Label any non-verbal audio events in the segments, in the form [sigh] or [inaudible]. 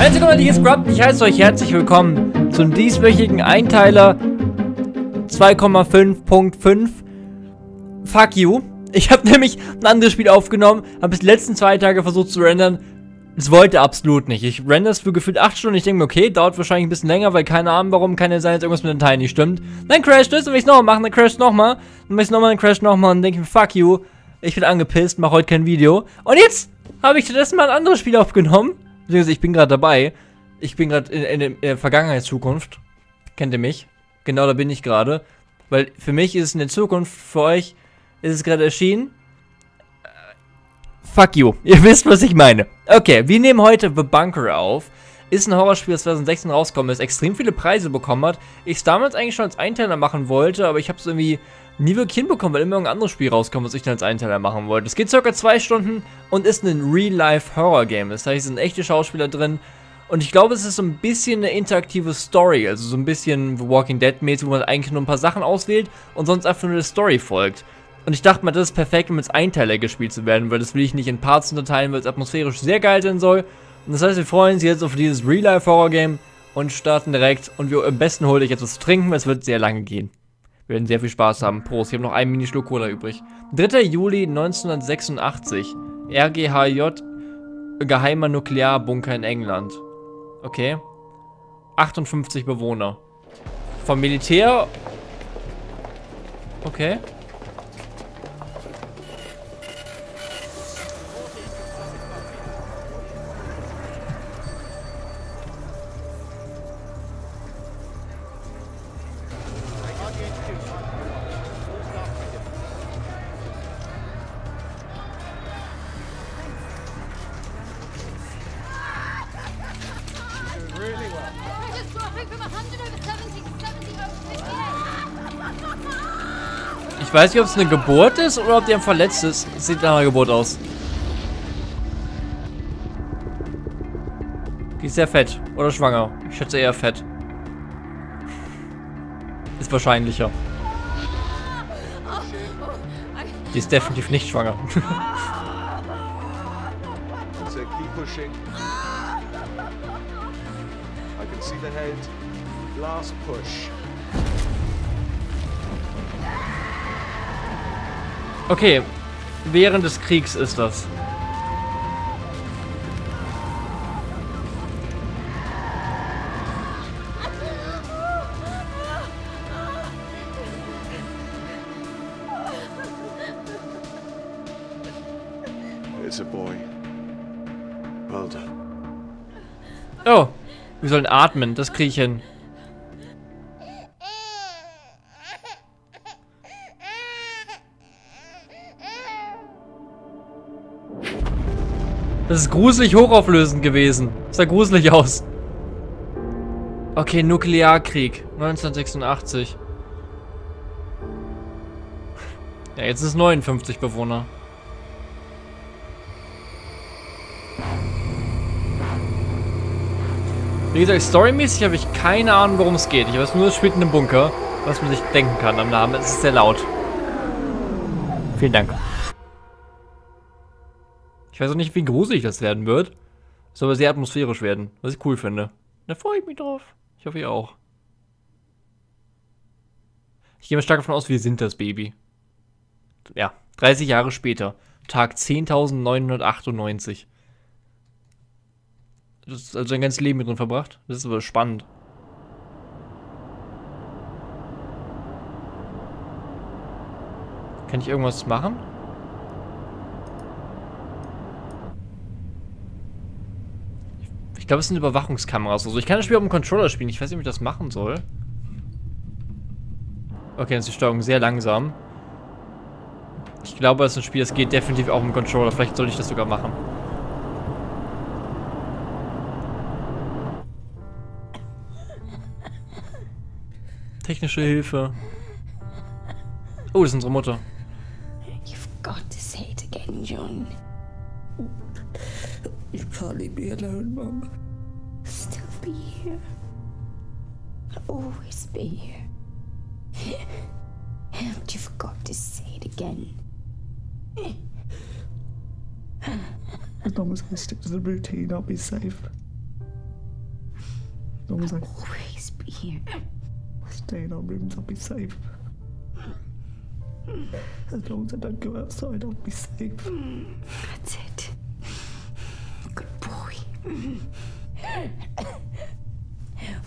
Willkommen, liebe Scrub. Ich heiße euch herzlich willkommen zum dieswöchigen Einteiler 2,5.5 Fuck you. Ich habe nämlich ein anderes Spiel aufgenommen, habe es die letzten zwei Tage versucht zu rendern. Es wollte absolut nicht. Ich render es für gefühlt 8 Stunden. Ich denke mir, okay, dauert wahrscheinlich ein bisschen länger, weil keine Ahnung warum, kann ja sein, dass irgendwas mit den Teilen nicht stimmt. Dann crasht es, dann will ich es nochmal machen, dann crasht es nochmal. Dann will ich es nochmal, dann crasht nochmal und denke mir, fuck you. Ich bin angepisst, mache heute kein Video. Und jetzt habe ich stattdessen mal ein anderes Spiel aufgenommen. Beziehungsweise ich bin gerade dabei. Ich bin gerade in, in, der Vergangenheitszukunft. Kennt ihr mich? Genau da bin ich gerade. Weil für mich ist es in der Zukunft, für euch ist es gerade erschienen. Äh, Fuck you. [laughs] Ihr wisst, was ich meine. Okay, wir nehmen heute The Bunker auf. Ist ein Horrorspiel, das 2016 rausgekommen ist, extrem viele Preise bekommen hat. Ich es damals eigentlich schon als Einteiler machen wollte, aber ich habe es irgendwie nie wirklich hinbekommen, weil immer irgendein anderes Spiel rauskommt, was ich dann als Einteiler machen wollte. Es geht circa zwei Stunden und ist ein Real-Life-Horror-Game. Das heißt, es sind echte Schauspieler drin. Und ich glaube, es ist so ein bisschen eine interaktive Story, also so ein bisschen The Walking Dead-mäßig, wo man eigentlich nur ein paar Sachen auswählt und sonst einfach nur eine Story folgt. Und ich dachte mal, das ist perfekt, um als Einteiler gespielt zu werden, weil das will ich nicht in Parts unterteilen, weil es atmosphärisch sehr geil sein soll. Und das heißt, wir freuen uns jetzt auf dieses Real-Life-Horror-Game und starten direkt. Und wir am besten hole ich etwas zu trinken, weil es wird sehr lange gehen. Wir werden sehr viel Spaß haben. Prost, ich habe noch einen Minischluck Cola übrig. 3. Juli 1986. RGHJ, geheimer Nuklearbunker in England. Okay. 58 Bewohner. Vom Militär. Okay. Ich weiß nicht, ob es eine Geburt ist oder ob die einfach verletzt ist. Sieht nach einer Geburt aus. Die ist sehr fett. Oder schwanger. Ich schätze eher fett. Ist wahrscheinlicher. Die ist definitiv nicht schwanger. I can see the head. Last push. Okay. Während des Kriegs ist das. It's a boy. Well done. Oh. Wir sollen atmen. Das kriege ich hin. Das ist gruselig hochauflösend gewesen. Das sah gruselig aus. Okay, Nuklearkrieg. 1986. Ja, jetzt ist es 59 Bewohner. Wie gesagt, storymäßig habe ich keine Ahnung, worum es geht. Ich weiß nur, es spielt in einem Bunker, was man sich denken kann am Namen. Es ist sehr laut. Vielen Dank. Ich weiß auch nicht, wie gruselig das werden wird. Es soll aber sehr atmosphärisch werden, was ich cool finde. Da freue ich mich drauf. Ich hoffe, ihr auch. Ich gehe mal stark davon aus, wir sind das Baby. Ja, 30 Jahre später. Tag 10.998. Du hast also dein ganzes Leben hier drin verbracht. Das ist aber spannend. Kann ich irgendwas machen? Glaube, es sind Überwachungskameras. Also ich kann das Spiel auf dem Controller spielen. Ich weiß nicht, ob ich das machen soll. Okay, dann ist die Steuerung sehr langsam. Ich glaube, das ist ein Spiel, das geht definitiv auch im Controller. Vielleicht sollte ich das sogar machen. Technische Hilfe. Oh, das ist unsere Mutter. You've got to say it again, John. You can't leave me alone, Mum. Be here. I'll always be here. [laughs] But you forgot to say it again. As long as I stick to the routine, I'll be safe. As long as I Always be here. stay in our rooms, I'll be safe. As long as I don't go outside, I'll be safe. That's it. Good boy.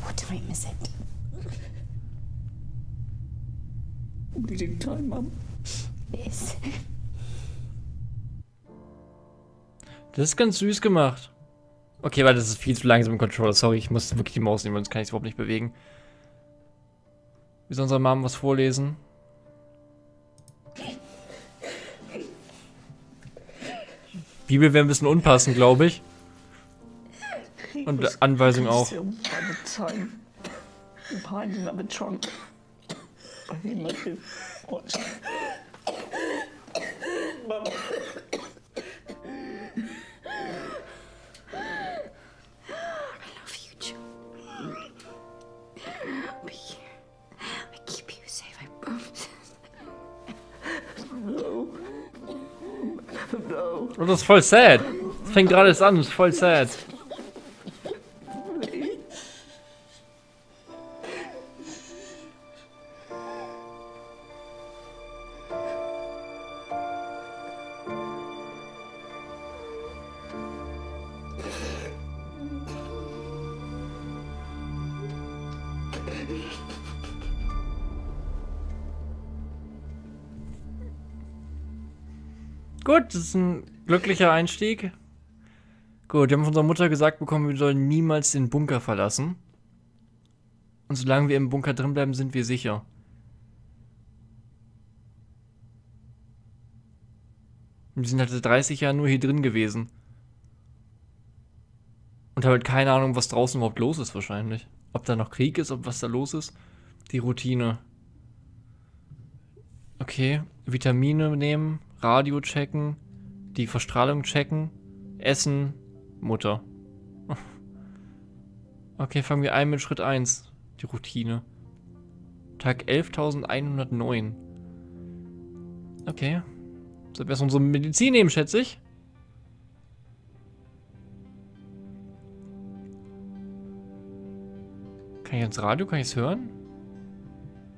What time is it? Bleeding time, Mum. Is Das ist ganz süß gemacht. Okay, weil das ist viel zu langsam im Controller. Sorry, ich muss wirklich die Maus nehmen, sonst kann ich es überhaupt nicht bewegen. Wie soll unsere Mom was vorlesen? Bibel wäre ein bisschen unpassend, glaube ich. Und Anweisung auch. Oh, das ist voll sad. Das fängt gerade erst an, das ist voll sad. Das ist ein glücklicher Einstieg. Gut, wir haben von unserer Mutter gesagt bekommen, wir sollen niemals den Bunker verlassen. Und solange wir im Bunker drin bleiben, sind wir sicher. Wir sind halt seit 30 Jahren nur hier drin gewesen. Und haben halt keine Ahnung, was draußen überhaupt los ist wahrscheinlich. Ob da noch Krieg ist, ob was da los ist. Die Routine. Okay, Vitamine nehmen, Radio checken, die Verstrahlung checken, Essen, Mutter. [laughs] Okay, fangen wir ein mit Schritt 1, die Routine. Tag 11.109. Okay. Sollten wir erst unsere Medizin nehmen, schätze ich. Kann ich ins Radio? Kann ich es hören?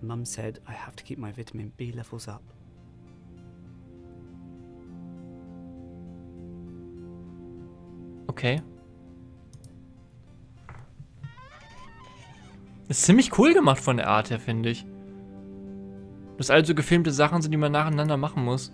Mum said I have to keep my vitamin B levels up. Okay. Ist ziemlich cool gemacht von der Art her, finde ich. Dass also gefilmte Sachen sind, die man nacheinander machen muss.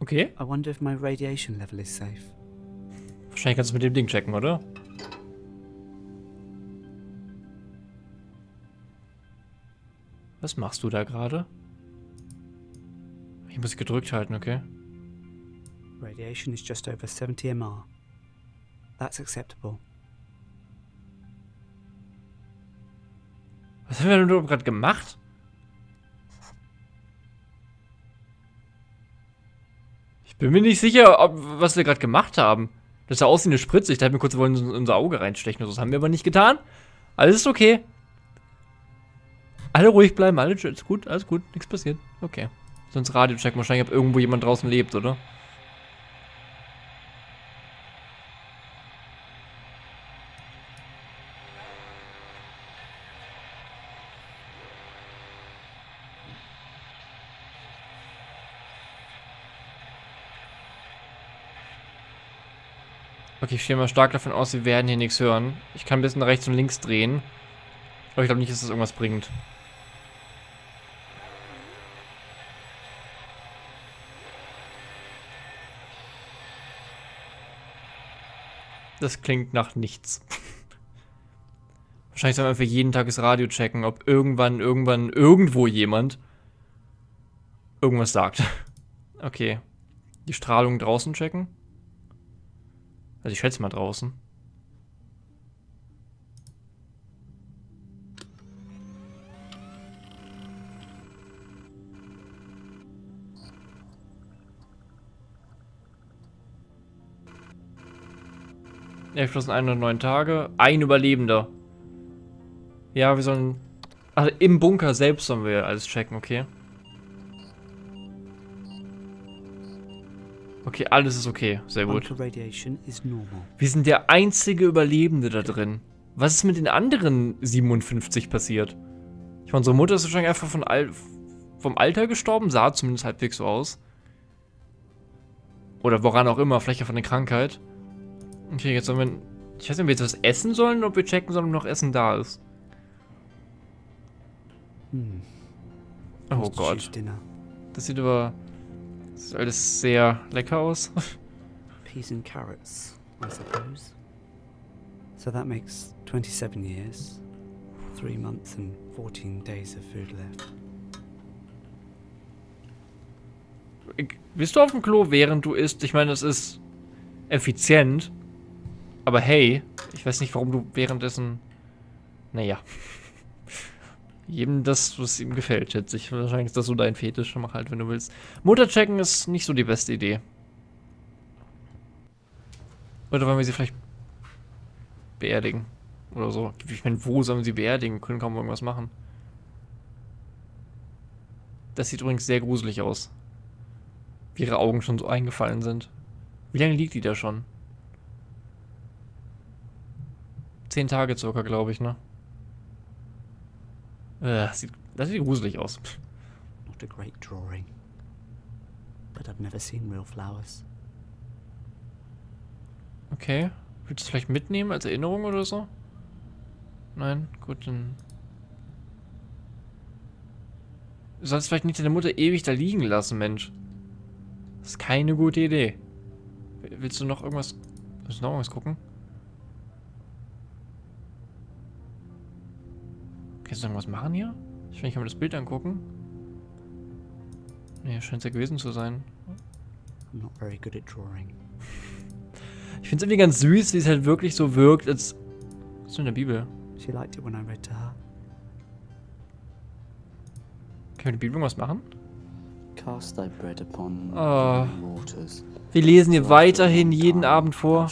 Okay. I wonder if my radiation level is safe. Wahrscheinlich kannst du mit dem Ding checken, oder? Was machst du da gerade? Ich muss gedrückt halten, okay? Radiation is just over 70 MR. That's acceptable. Was haben wir denn überhaupt gerade gemacht? Ich bin mir nicht sicher, ob, was wir gerade gemacht haben. Das sah aus wie eine Spritze. Ich dachte mir kurz, wir wollen unser Auge reinstechen. Das haben wir aber nicht getan. Alles ist okay. Alle ruhig bleiben, alle ist gut, alles gut, nichts passiert. Okay. Sonst Radio checken wahrscheinlich, ob irgendwo jemand draußen lebt, oder? Okay, ich stehe mal stark davon aus, wir werden hier nichts hören. Ich kann ein bisschen rechts und links drehen. Aber ich glaube nicht, dass das irgendwas bringt. Das klingt nach nichts. Wahrscheinlich sollen wir einfach jeden Tag das Radio checken, ob irgendwann, irgendwann, irgendwo jemand irgendwas sagt. Okay. Die Strahlung draußen checken. Also ich schätze mal draußen. Elftausendeinhundertneun Tage. Ein Überlebender. Ja, wir sollen Also im Bunker selbst sollen wir alles checken, okay. Okay, alles ist okay. Sehr gut. Wir sind der einzige Überlebende da drin. Was ist mit den anderen 57 passiert? Ich meine, unsere Mutter ist wahrscheinlich einfach von Al vom Alter gestorben, sah zumindest halbwegs so aus. Oder woran auch immer, vielleicht auch von der Krankheit. Okay, jetzt sollen wir. Ich weiß nicht, ob wir jetzt was essen sollen oder ob wir checken sollen, ob noch Essen da ist. Hmm. Oh. Gott. Das sieht aber. Das sieht alles sehr lecker aus. [laughs] Peas and carrots, I suppose. So that makes 27 years, 3 months and 14 days of food left. Bist du auf dem Klo, während du isst? Ich meine, das ist effizient. Aber hey, ich weiß nicht, warum du währenddessen. Naja. Jedem das, was ihm gefällt, schätze ich. Wahrscheinlich ist das so dein Fetisch. Mach halt, wenn du willst. Mutter checken ist nicht so die beste Idee. Oder wollen wir sie vielleicht beerdigen? Oder so. Ich meine, wo sollen wir sie beerdigen? Wir können kaum irgendwas machen. Das sieht übrigens sehr gruselig aus. Wie ihre Augen schon so eingefallen sind. Wie lange liegt die da schon? Zehn Tage circa, glaube ich, ne? Äh, das sieht, das sieht gruselig aus. Not a great drawing. But I've never seen real flowers. Okay. Willst du es vielleicht mitnehmen als Erinnerung oder so? Nein? Gut, dann. Du sollst vielleicht nicht deine Mutter ewig da liegen lassen, Mensch. Das ist keine gute Idee. Willst du noch irgendwas. Willst du noch irgendwas gucken? Kannst du irgendwas machen hier? Ich will, ich kann mir das Bild angucken. Nee, scheint es ja gewesen zu sein. I'm not very good at drawing. [laughs] Ich finde es irgendwie ganz süß, wie es halt wirklich so wirkt, als. Was ist denn in der Bibel? She liked it when I read to her. Können wir in der Bibel irgendwas machen? Cast thy bread upon Oh. waters. Wir lesen a weiterhin jeden Abend vor.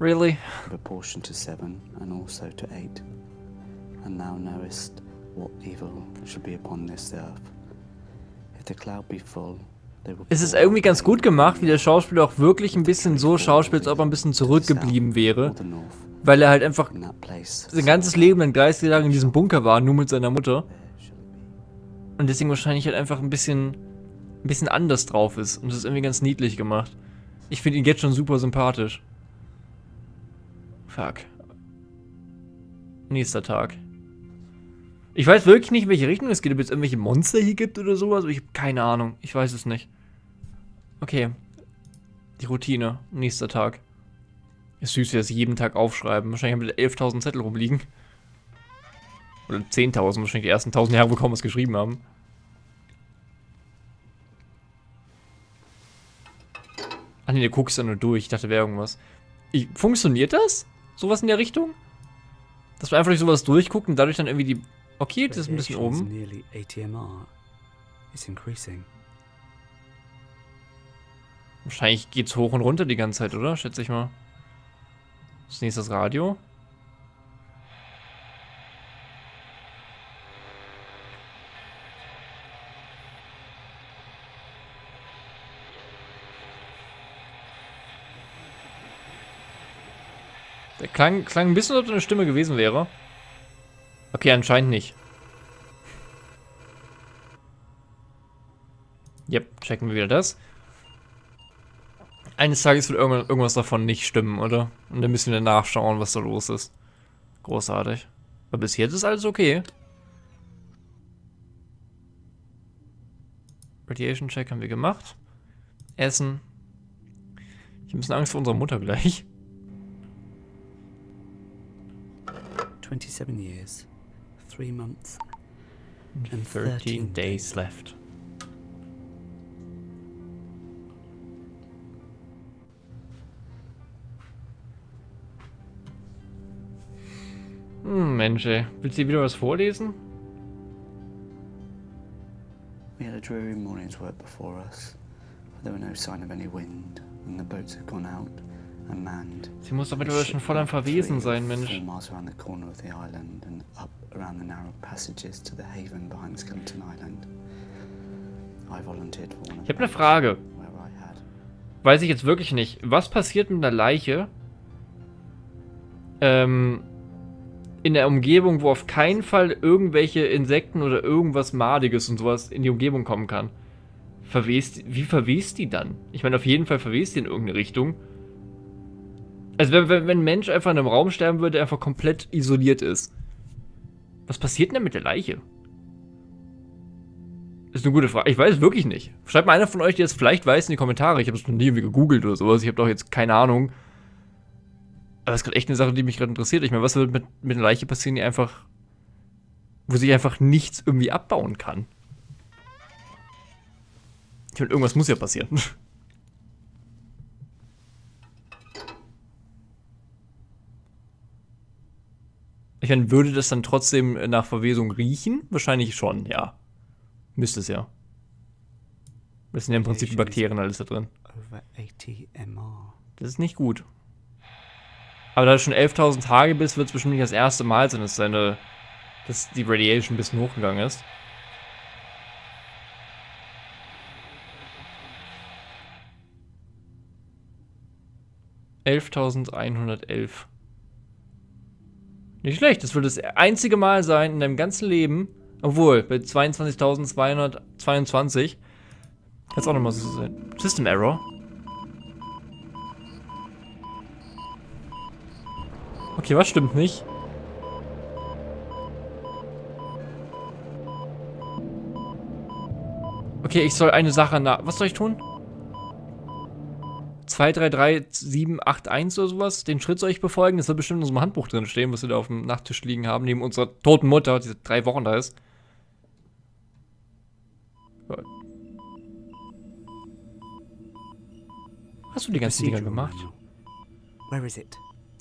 Really? proportion to seven, and also to eight. And thou knowest what evil shall be upon this earth. If the cloud be full, Es ist irgendwie ganz gut gemacht, wie der Schauspieler auch wirklich ein bisschen so schauspielt, als ob er ein bisschen zurückgeblieben wäre. Weil er halt einfach sein ganzes Leben lang 30 Jahre in diesem Bunker war, nur mit seiner Mutter. Und deswegen wahrscheinlich halt einfach ein bisschen, ein bisschen anders drauf ist. Und das ist irgendwie ganz niedlich gemacht. Ich finde ihn jetzt schon super sympathisch. Fuck. Nächster Tag. Ich weiß wirklich nicht, in welche Richtung es geht, ob es irgendwelche Monster hier gibt oder sowas. Ich habe keine Ahnung. Ich weiß es nicht. Okay. Die Routine. Nächster Tag. Ist süß, wie das jeden Tag aufschreiben. Wahrscheinlich haben wir 11.000 Zettel rumliegen. Oder 10.000, wahrscheinlich die ersten 1.000 Jahre, wo kaum was geschrieben haben. Ah ne, du guckst ja nur durch. Ich dachte, wäre irgendwas. Ich, funktioniert das? Sowas in der Richtung? Dass man einfach durch sowas durchguckt und dadurch dann irgendwie die... Okay, das ist ein bisschen oben. nearly 80 MR. It's increasing. Wahrscheinlich geht's hoch und runter die ganze Zeit, oder? Schätze ich mal. Das nächste das Radio. Der klang, klang ein bisschen, als ob eine Stimme gewesen wäre. Okay, anscheinend nicht. Yep, checken wir wieder das. Eines Tages wird irgendwas, davon nicht stimmen, oder? Und dann müssen wir nachschauen, was da los ist. Großartig. Aber bis jetzt ist alles okay. Radiation Check haben wir gemacht. Essen. Ich habe ein bisschen Angst vor unserer Mutter gleich. 27 years, 3 months, and 13 13 days left. Hm, Mensch, ey. Willst du wieder was vorlesen? We had a dreary morning's work before us, for there were no sign of any wind, and the boats had gone out, and manned. Sie muss doch mittlerweile schon voll am Verwesen sein, Mensch. Ich habe eine Frage. Weiß ich jetzt wirklich nicht. Was passiert mit einer Leiche ähm, in der Umgebung, wo auf keinen Fall irgendwelche Insekten oder irgendwas Madiges und sowas in die Umgebung kommen kann? Verwest, wie verwest die dann? Ich meine, auf jeden Fall verwest die in irgendeine Richtung. Also wenn, wenn, wenn ein Mensch einfach in einem Raum sterben würde, der einfach komplett isoliert ist. Was passiert denn mit der Leiche? Ist eine gute Frage. Ich weiß es wirklich nicht. Schreibt mal einer von euch, der es vielleicht weiß, in die Kommentare. Ich habe es noch nie irgendwie gegoogelt oder sowas. Ich habe doch jetzt keine Ahnung. Aber es ist gerade echt eine Sache, die mich gerade interessiert. Ich meine, was wird mit, mit einer Leiche passieren, die einfach. wo sich einfach nichts irgendwie abbauen kann? Ich meine, irgendwas muss ja passieren. [laughs] Ich meine, würde das dann trotzdem nach Verwesung riechen? Wahrscheinlich schon, ja. Müsste es ja. Das sind ja im Prinzip die Bakterien alles da drin. Over 80 MR. Das ist nicht gut. Aber da du schon 11.000 Tage bist, wird es bestimmt nicht das erste Mal sein, dass deine, dass die Radiation ein bisschen hochgegangen ist. Elftausendeinhundertelf. Nicht schlecht, das wird das einzige Mal sein in deinem ganzen Leben, obwohl, bei 22.222 Jetzt auch nochmal so sein. System Error. Okay, was stimmt nicht? Okay, ich soll eine Sache nach. Was soll ich tun? 233781 oder sowas. Den Schritt soll ich befolgen. Das wird bestimmt in unserem Handbuch drin stehen, was wir da auf dem Nachttisch liegen haben, neben unserer toten Mutter, die seit drei Wochen da ist. Hast du die ganzen Dinger gemacht? Where is it?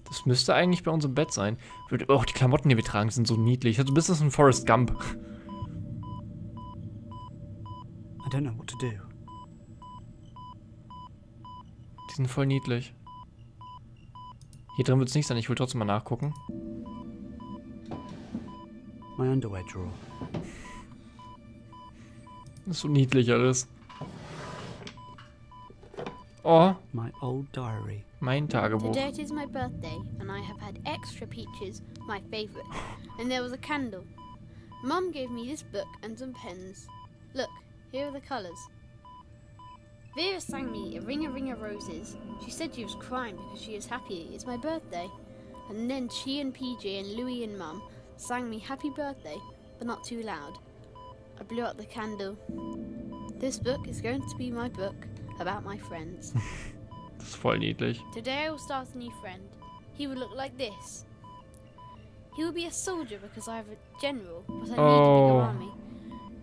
Das müsste eigentlich bei uns im Bett sein. Auch die Klamotten, die wir tragen, sind so niedlich. Also, du bist das ein Forrest Gump. I don't know what to do. Die sind voll niedlich. Hier drin wird es nicht sein. Ich will trotzdem mal nachgucken. My underwear drawer. Das ist so niedlich alles. Oh, My old diary. mein Tagebuch. Today it is my birthday, and I have had extra peaches, my favourite, and there was a candle. Mum gave me this book and some pens. Look, here are the colours. Vera sang me a ring a ring of roses. She said she was crying because she is happy it's my birthday. And then she and PJ and Louie and Mum sang me happy birthday, but not too loud. I blew out the candle. This book is going to be my book about my friends. [laughs] Das ist voll niedlich. Today I will start a new friend. He will look like this. He will be a soldier because I have a general, but I need a Oh. bigger army.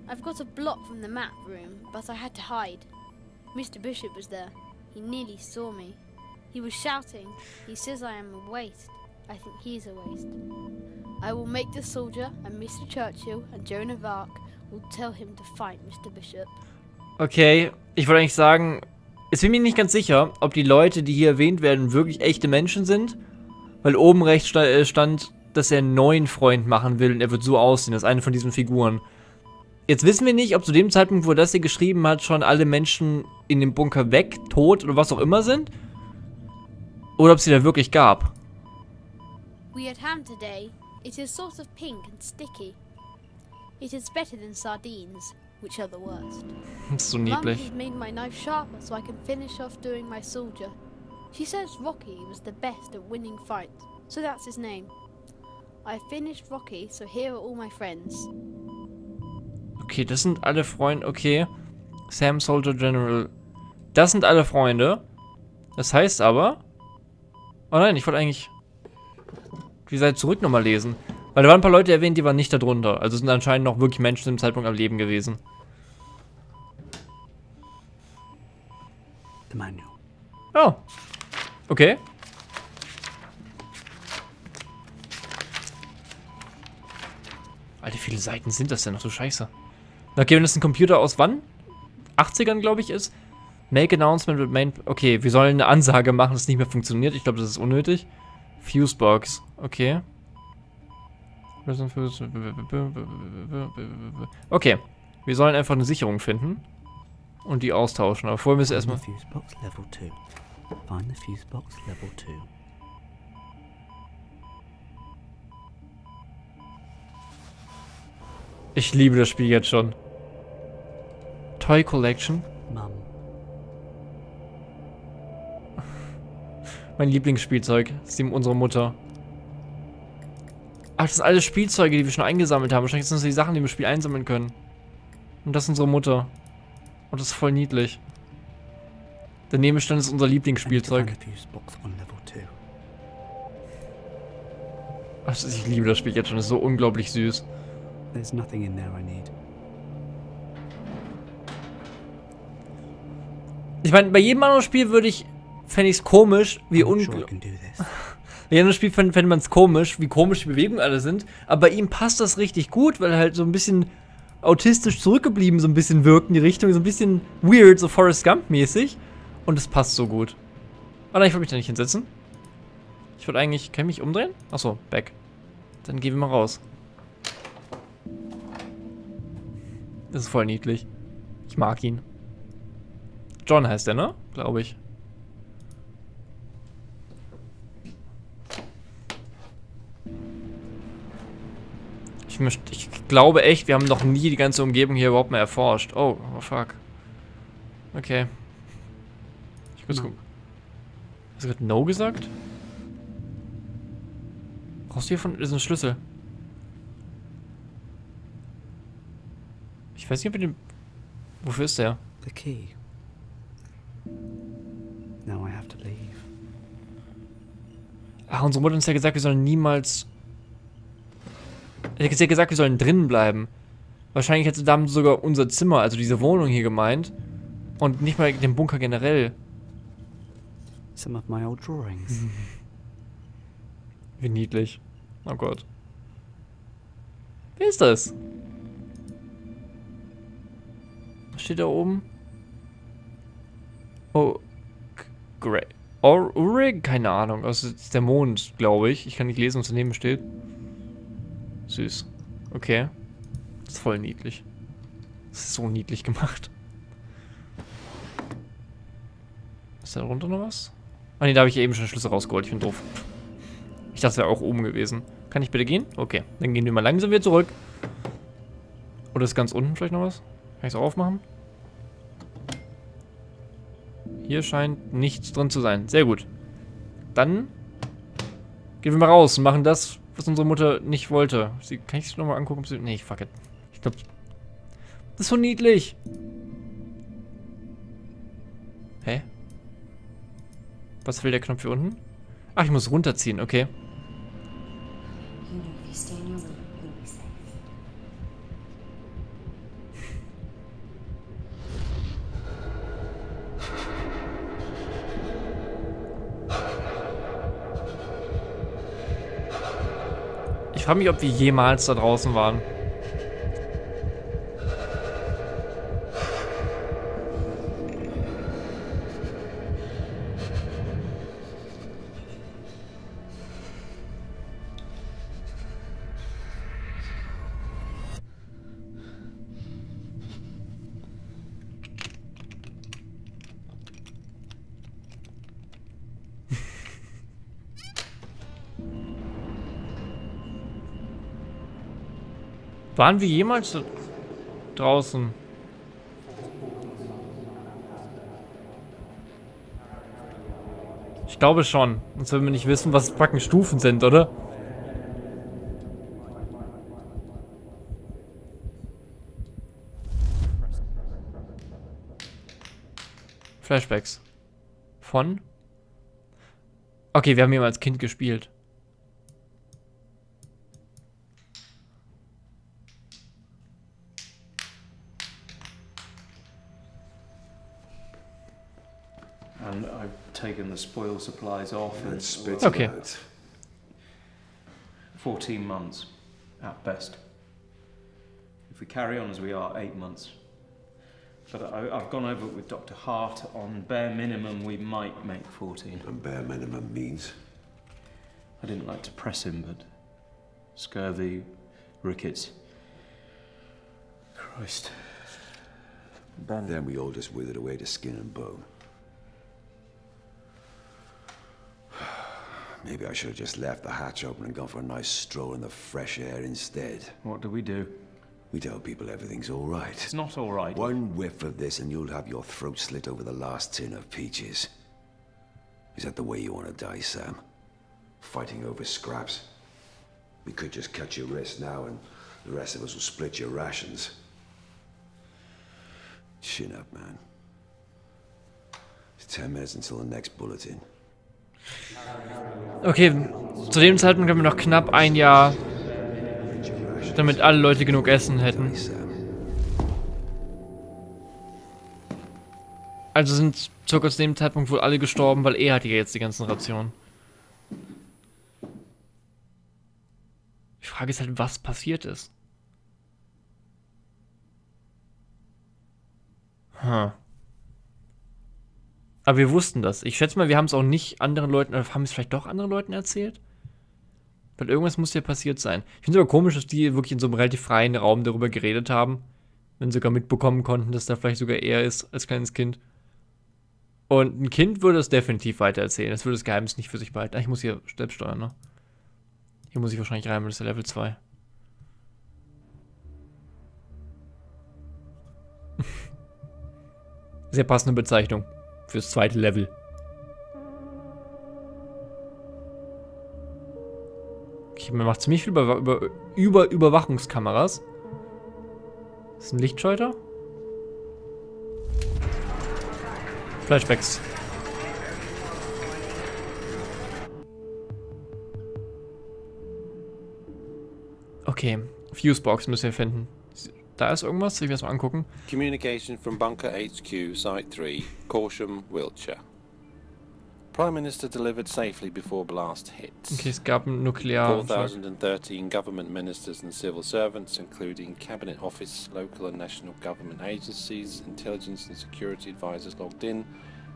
I've got a block from the map room, but I had to hide. Mr. Bishop was there. He nearly saw me. He was shouting. He says I am a waste. I think he's a waste. I will make the soldier, and Mr. Churchill and Joan of Arc will tell him to fight Mr. Bishop. Okay, ich wollte eigentlich sagen, ich bin mir nicht ganz sicher, ob die Leute, die hier erwähnt werden, wirklich echte Menschen sind. Weil oben rechts äh, stand, dass er einen neuen Freund machen will und er wird so aussehen. Das ist eine von diesen Figuren. Jetzt wissen wir nicht, ob zu dem Zeitpunkt, wo das hier geschrieben hat, schon alle Menschen in dem Bunker weg, tot oder was auch immer sind. Oder ob sie da wirklich gab. We had ham today. It is sort of pink and sticky. It is better than sardines, which are the worst. Das ist so Mum niedlich. has made my knife sharper so I can finish off doing my soldier. She says Rocky was the best at winning fights, so that's his name. I finished Rocky, so here are all my friends. Okay, das sind alle Freunde. Okay. Sam Soldier General. Das sind alle Freunde. Das heißt aber. Oh nein, ich wollte eigentlich. Die Seite zurück nochmal lesen. Weil da waren ein paar Leute erwähnt, die waren nicht darunter. Also sind anscheinend noch wirklich Menschen im Zeitpunkt am Leben gewesen. The manual. Oh. Okay. Alter, wie viele Seiten sind das denn noch? So scheiße. Okay, wenn das ein Computer aus wann? 80ern, glaube ich, ist. Make announcement with main. Okay, wir sollen eine Ansage machen, dass es nicht mehr funktioniert. Ich glaube, das ist unnötig. Fusebox. Okay. Okay. Wir sollen einfach eine Sicherung finden. Und die austauschen. Aber vorher müssen wir erstmal. the fuse box level 2. Find the fuse box level 2. Ich liebe das Spiel jetzt schon. Toy Collection. Mum. Mein Lieblingsspielzeug. Das ist unsere Mutter. Ach, das sind alles Spielzeuge, die wir schon eingesammelt haben. Wahrscheinlich sind das die Sachen, die wir im Spiel einsammeln können. Und das ist unsere Mutter. Und das ist voll niedlich. Daneben stand ist unser Lieblingsspielzeug. find the fuse box on level 2. Ach, das ist- ich liebe das Spiel jetzt schon. Das ist so unglaublich süß. There's nothing in there I need. Ich meine, bei jedem anderen Spiel würde ich. Fände ich es komisch, wie unglaublich. [laughs] Bei jedem Spiel fände fänd man es komisch, wie komisch die Bewegungen alle sind. Aber bei ihm passt das richtig gut, weil er halt so ein bisschen autistisch zurückgeblieben so ein bisschen wirkt in die Richtung. So ein bisschen weird, so Forrest Gump-mäßig. Und es passt so gut. Ah nein, ich wollte mich da nicht hinsetzen. Ich wollte eigentlich. Kann ich mich umdrehen? Achso, back. Dann gehen wir mal raus. Das ist voll niedlich. Ich mag ihn. John heißt der, ne? Glaube ich. Ich, möcht, ich glaube echt, wir haben noch nie die ganze Umgebung hier überhaupt mal erforscht. Oh, oh fuck. Okay. Ich muss No. gucken. Hast du gerade No gesagt? Brauchst du hiervon? Das ist ein Schlüssel. Ich weiß nicht, ob wir den. Wofür ist der? The key. Ach, unsere Mutter hat uns ja gesagt, wir sollen niemals. Sie hat ja gesagt, wir sollen drinnen bleiben. Wahrscheinlich hat sie damit sogar unser Zimmer, also diese Wohnung hier gemeint. Und nicht mal den Bunker generell. Some of my old drawings. [laughs] Wie niedlich. Oh Gott. Wer ist das? Was steht da oben? Oh. G- Grey. Or Urig? Keine Ahnung. Das ist der Mond, glaube ich. Ich kann nicht lesen, was daneben steht. Süß. Okay. Das ist voll niedlich. Das ist so niedlich gemacht. Ist da drunter noch was? Ah ne, da habe ich eben schon Schlüssel rausgeholt. Ich bin doof. Ich dachte, es wäre auch oben gewesen. Kann ich bitte gehen? Okay. Dann gehen wir mal langsam wieder zurück. Oder ist ganz unten vielleicht noch was? Kann ich es auch aufmachen? Hier scheint nichts drin zu sein. Sehr gut. Dann gehen wir mal raus und machen das, was unsere Mutter nicht wollte. Sie, kann ich es nochmal angucken? Ob sie, nee, fuck it. Ich glaube, das ist so niedlich. Hä? Was will der Knopf hier unten? Ach, ich muss runterziehen, okay. Ich frage mich, ob wir jemals da draußen waren. Waren wir jemals draußen? Ich glaube schon. Sonst würden wir nicht wissen, was fucking Stufen sind, oder? Flashbacks. Von? Okay, wir haben ihn als Kind gespielt. And I've taken the spoil supplies off. And And spit Okay. out. 14 months at best. If we carry on as we are, eight months. But I, I've gone over it with Dr. Hart. On bare minimum, we might make 14. And bare minimum means? I didn't like to press him, but scurvy, rickets. Christ. Ben. Then we all just withered away to skin and bone. Maybe I should have just left the hatch open and gone for a nice stroll in the fresh air instead. What do we do? We tell people everything's all right. It's not all right. One whiff of this and you'll have your throat slit over the last tin of peaches. Is that the way you want to die, Sam? Fighting over scraps? We could just cut your wrist now and the rest of us will split your rations. Chin up, man. It's ten minutes until the next bulletin. Okay, zu dem Zeitpunkt haben wir noch knapp ein Jahr, damit alle Leute genug Essen hätten. Also sind circa zu dem Zeitpunkt wohl alle gestorben, weil er hat ja jetzt die ganzen Rationen. Die Frage ist halt, was passiert ist. Hm. Aber wir wussten das. Ich schätze mal, wir haben es auch nicht anderen Leuten, oder haben es vielleicht doch anderen Leuten erzählt? Weil irgendwas muss ja passiert sein. Ich finde es aber komisch, dass die wirklich in so einem relativ freien Raum darüber geredet haben. Wenn sie sogar mitbekommen konnten, dass da vielleicht sogar er ist als kleines Kind. Und ein Kind würde es definitiv weitererzählen. Das würde das Geheimnis nicht für sich behalten. Ich muss hier selbst steuern, ne? Hier muss ich wahrscheinlich rein, weil das ist ja Level 2. [laughs] Sehr passende Bezeichnung fürs zweite Level. Okay, man macht ziemlich viel über, über, über Überwachungskameras. Das ist ein Lichtschalter. Flashbacks. Okay, Fusebox müssen wir finden. Da ist irgendwas, ich will es mal angucken. Communication from Bunker HQ, Site 3, Corsham, Wiltshire. Prime Minister delivered safely before blast hits. Okay, es gab einen Nuklear. 4,013 government ministers and civil servants, including Cabinet Office, local and national government agencies, intelligence and security advisors logged in.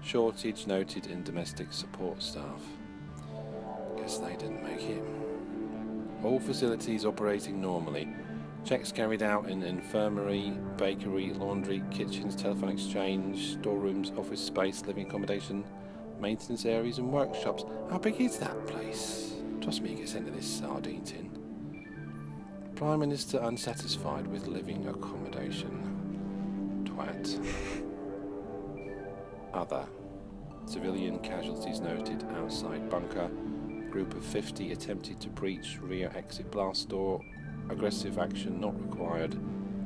Shortage noted in domestic support staff. Guess they didn't make it. All facilities operating normally. Checks carried out in infirmary, bakery, laundry, kitchens, telephone exchange, storerooms, office space, living accommodation, maintenance areas and workshops. How big is that place? Trust me, it gets into this sardine tin. Prime Minister unsatisfied with living accommodation. Twat. [laughs] Other. Civilian casualties noted outside bunker. Group of 50 attempted to breach rear exit blast door. Aggressive action not required.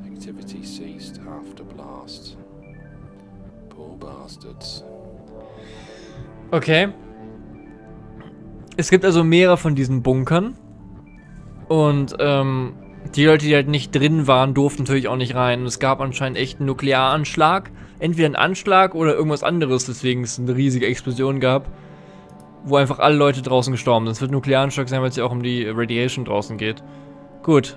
Activity ceased after blast. Poor bastards. Okay. Es gibt also mehrere von diesen Bunkern. Und ähm, die Leute, die halt nicht drin waren, durften natürlich auch nicht rein. Es gab anscheinend echt einen Nuklearanschlag. Entweder einen Anschlag oder irgendwas anderes, weswegen es eine riesige Explosion gab. Wo einfach alle Leute draußen gestorben sind. Es wird ein Nuklearanschlag sein, weil es ja auch um die Radiation draußen geht. Gut.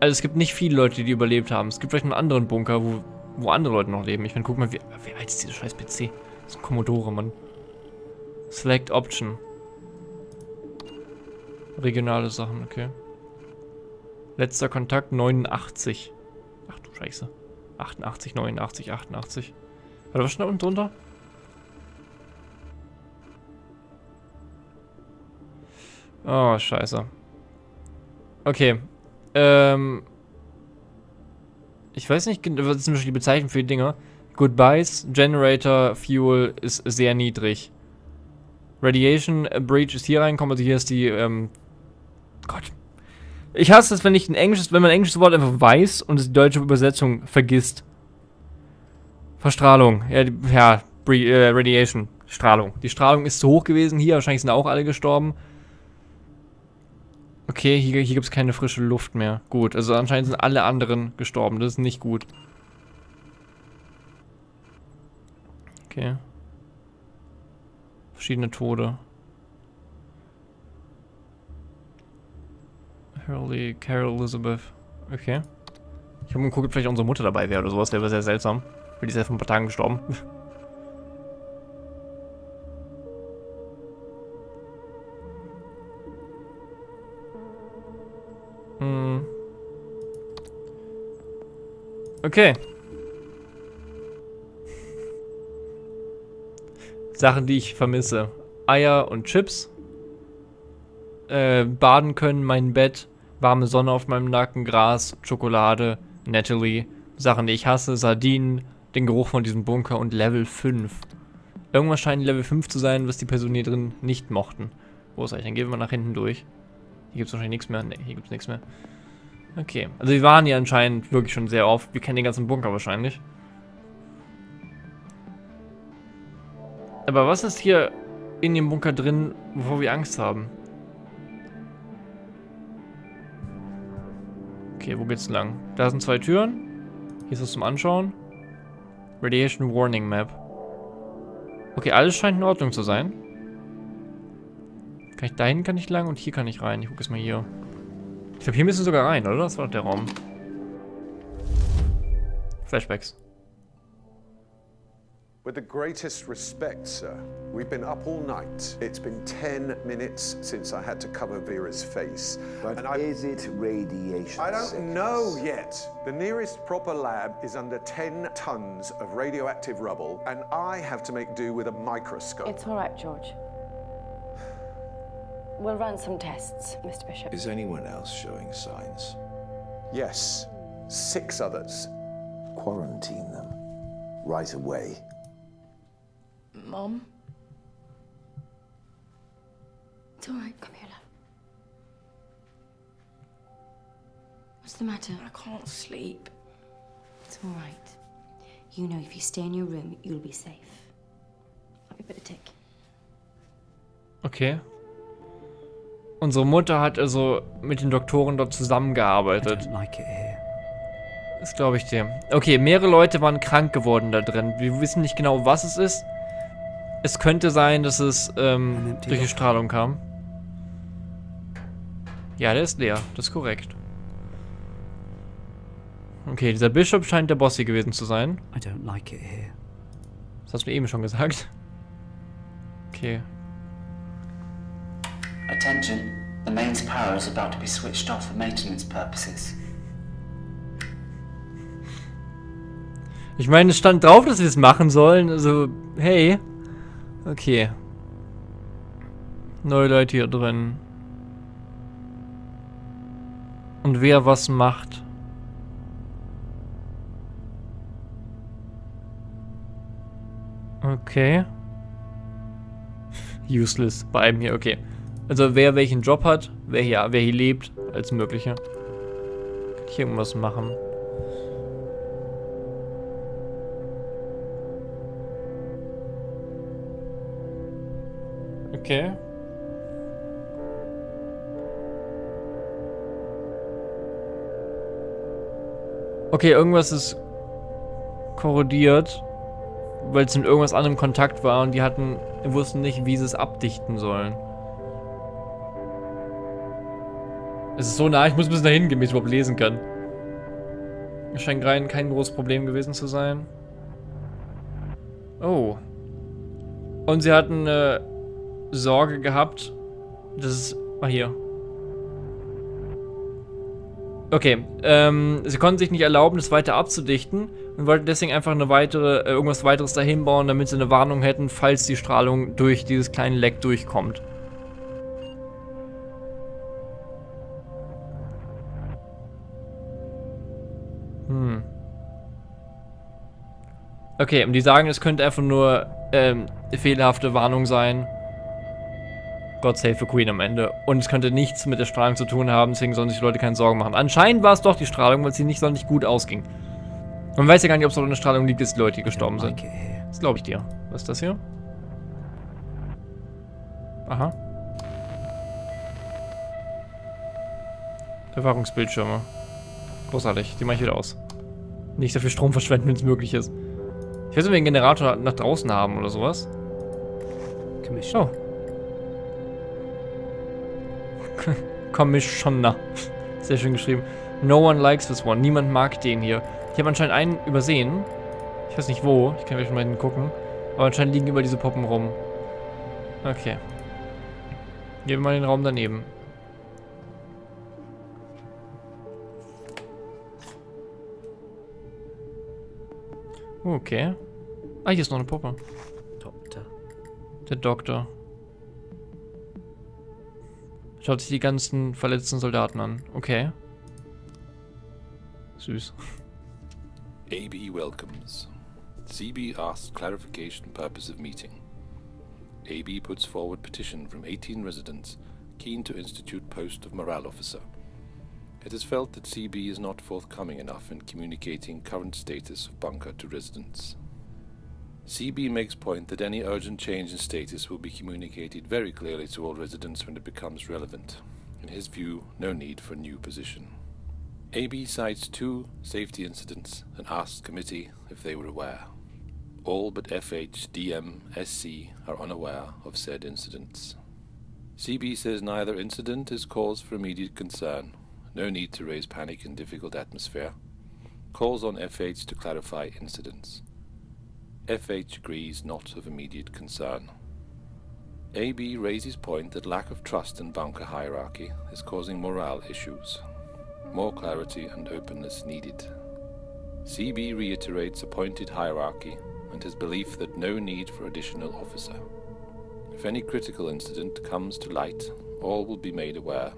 Also es gibt nicht viele Leute, die überlebt haben. Es gibt vielleicht einen anderen Bunker, wo, wo andere Leute noch leben. Ich meine, guck mal, wie, wie alt ist dieser scheiß PC? Das ist ein Commodore, Mann. Select Option. Regionale Sachen, okay. Letzter Kontakt 89. Ach du Scheiße. 88, 89, 88. Warte, was steht da unten drunter? Oh, scheiße. Okay. Ähm. Ich weiß nicht, was ist die Bezeichnung für die Dinger? Goodbyes, Generator, Fuel ist sehr niedrig. Radiation Breach ist hier reinkommen, also hier ist die, ähm. Gott. Ich hasse es, wenn ich ein englisches, wenn man ein englisches Wort einfach weiß und es die deutsche Übersetzung vergisst. Verstrahlung. Ja, ja äh, Radiation. Strahlung. Die Strahlung ist zu hoch gewesen. Hier wahrscheinlich sind auch alle gestorben. Okay, hier, hier gibt es keine frische Luft mehr. Gut, also anscheinend sind alle anderen gestorben. Das ist nicht gut. Okay. Verschiedene Tode. Hurley, Carol Elizabeth. Okay. Ich habe mal geguckt, ob vielleicht unsere Mutter dabei wäre oder sowas. Wäre sehr seltsam. Weil die ist ja vor ein paar Tagen gestorben. [laughs] Okay. Sachen, die ich vermisse. Eier und Chips. Äh, baden können, mein Bett, warme Sonne auf meinem Nacken, Gras, Schokolade, Natalie. Sachen, die ich hasse, Sardinen, den Geruch von diesem Bunker und Level 5. Irgendwas scheint Level 5 zu sein, was die Personen hier drin nicht mochten. Großartig, dann gehen wir nach hinten durch. Hier gibt es wahrscheinlich nichts mehr. Ne, hier gibt es nichts mehr. Okay, also wir waren hier anscheinend wirklich schon sehr oft. Wir kennen den ganzen Bunker wahrscheinlich. Aber was ist hier in dem Bunker drin, wovor wir Angst haben? Okay, wo geht's lang? Da sind zwei Türen. Hier ist was zum Anschauen. Radiation Warning Map. Okay, alles scheint in Ordnung zu sein. Kann ich da hinten kann ich lang und hier kann ich rein. Ich gucke jetzt mal hier. Ich glaube, hier müssen wir sogar rein, oder? Das war doch der Raum. Flashbacks. With the greatest respect, sir, we've been up all night. It's been 10 minutes since I had to cover Vera's face. But and I, is it radiation I don't sickness? know yet. The nearest proper lab is under 10 tons of radioactive rubble, and I have to make do with a microscope. It's all right, George. We'll run some tests, Mr. Bishop. Is anyone else showing signs? yes, six others. Quarantine them. Right away. Mom? It's all right. Come here, love. What's the matter? I can't sleep. It's all right. You know, if you stay in your room, you'll be safe. I'll be bitte tick. Okay. Unsere Mutter hat also mit den Doktoren dort zusammengearbeitet. like here. Das glaube ich dir. Okay, mehrere Leute waren krank geworden da drin. Wir wissen nicht genau, was es ist. Es könnte sein, dass es ähm, durch die Strahlung kam. Ja, der ist leer. Das ist korrekt. Okay, dieser Bischof scheint der Boss hier gewesen zu sein. I don't like it here. Das hast du mir eben schon gesagt. Okay. Attention, the mains power is about to be switched off for maintenance purposes. Ich meine, es stand drauf, dass wir es machen sollen. Also, hey. Okay. Neue Leute hier drin. Und wer was macht. Okay. Useless. Bei einem hier, okay. Also wer welchen Job hat, wer hier, wer hier lebt, als mögliche. Kann ich irgendwas machen? Okay. Okay, irgendwas ist korrodiert, weil es mit irgendwas anderem Kontakt war und die hatten, wussten nicht, wie sie es abdichten sollen. Es ist so nah, ich muss ein bisschen dahin gehen, damit ich überhaupt lesen kann. Scheint rein kein großes Problem gewesen zu sein. Oh. Und sie hatten äh, Sorge gehabt, dass es... Ah, hier. Okay, ähm, sie konnten sich nicht erlauben, das weiter abzudichten und wollten deswegen einfach eine weitere, äh, irgendwas weiteres dahin bauen, damit sie eine Warnung hätten, falls die Strahlung durch dieses kleine Leck durchkommt. Okay, und die sagen, es könnte einfach nur ähm, fehlerhafte Warnung sein. God save the Queen am Ende. Und es könnte nichts mit der Strahlung zu tun haben, deswegen sollen sich die Leute keine Sorgen machen. Anscheinend war es doch die Strahlung, weil sie nicht sonderlich gut ausging. Man weiß ja gar nicht, ob es doch eine Strahlung liegt, dass die Leute gestorben sind. Das glaube ich dir. Was ist das hier? Aha. Überwachungsbildschirme. Großartig, die mache ich wieder aus. Nicht dafür Strom verschwenden, wenn es möglich ist. Ich weiß nicht, ob wir einen Generator nach draußen haben oder sowas. Oh. Commissioner. Sehr schön geschrieben. No one likes this one. Niemand mag den hier. Ich habe anscheinend einen übersehen. Ich weiß nicht wo. Ich kann gleich mal hingucken. Aber anscheinend liegen über diese Puppen rum. Okay. Gehen wir mal in den Raum daneben. Okay. Ah, hier ist noch eine Puppe. Doktor. Der Doktor. Schaut sich die ganzen verletzten Soldaten an. Okay. Süß. AB welcomes. CB asks clarification purpose of meeting. AB puts forward petition from 18 residents keen to institute post of morale officer. It is felt that CB is not forthcoming enough in communicating current status of bunker to residents. CB makes point that any urgent change in status will be communicated very clearly to all residents when it becomes relevant. In his view, no need for a new position. AB cites two safety incidents and asks committee if they were aware. All but FH, DM, SC are unaware of said incidents. CB says neither incident is cause for immediate concern. No need to raise panic in difficult atmosphere. Calls on FH to clarify incidents. FH agrees not of immediate concern. AB raises point that lack of trust in bunker hierarchy is causing morale issues. More clarity and openness needed. CB reiterates appointed hierarchy and his belief that no need for additional officer. If any critical incident comes to light, all will be made aware.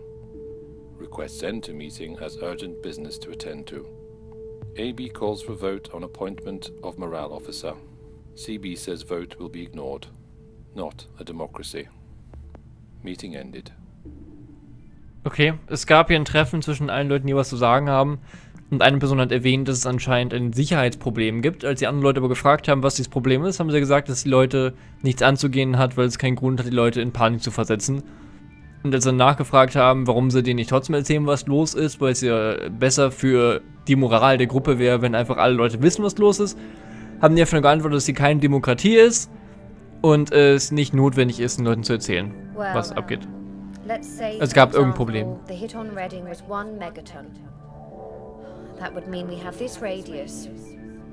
Requests enter meeting as urgent business to attend to. AB calls for vote on appointment of morale officer. CB says vote will be ignored. Not a democracy. Meeting ended. Okay, es gab hier ein Treffen zwischen allen Leuten, die was zu sagen haben. Und eine Person hat erwähnt, dass es anscheinend ein Sicherheitsproblem gibt. Als die anderen Leute aber gefragt haben, was dieses Problem ist, haben sie gesagt, dass die Leute nichts anzugehen hat, weil es keinen Grund hat, die Leute in Panik zu versetzen. Und als sie dann nachgefragt haben, warum sie denen nicht trotzdem erzählen, was los ist, weil es ja besser für die Moral der Gruppe wäre, wenn einfach alle Leute wissen, was los ist, haben die einfach nur geantwortet, dass sie keine Demokratie ist und es nicht notwendig ist, den Leuten zu erzählen, was abgeht. Es gab irgendein Problem. The hit on Reading was one megaton. That would mean we have this radius,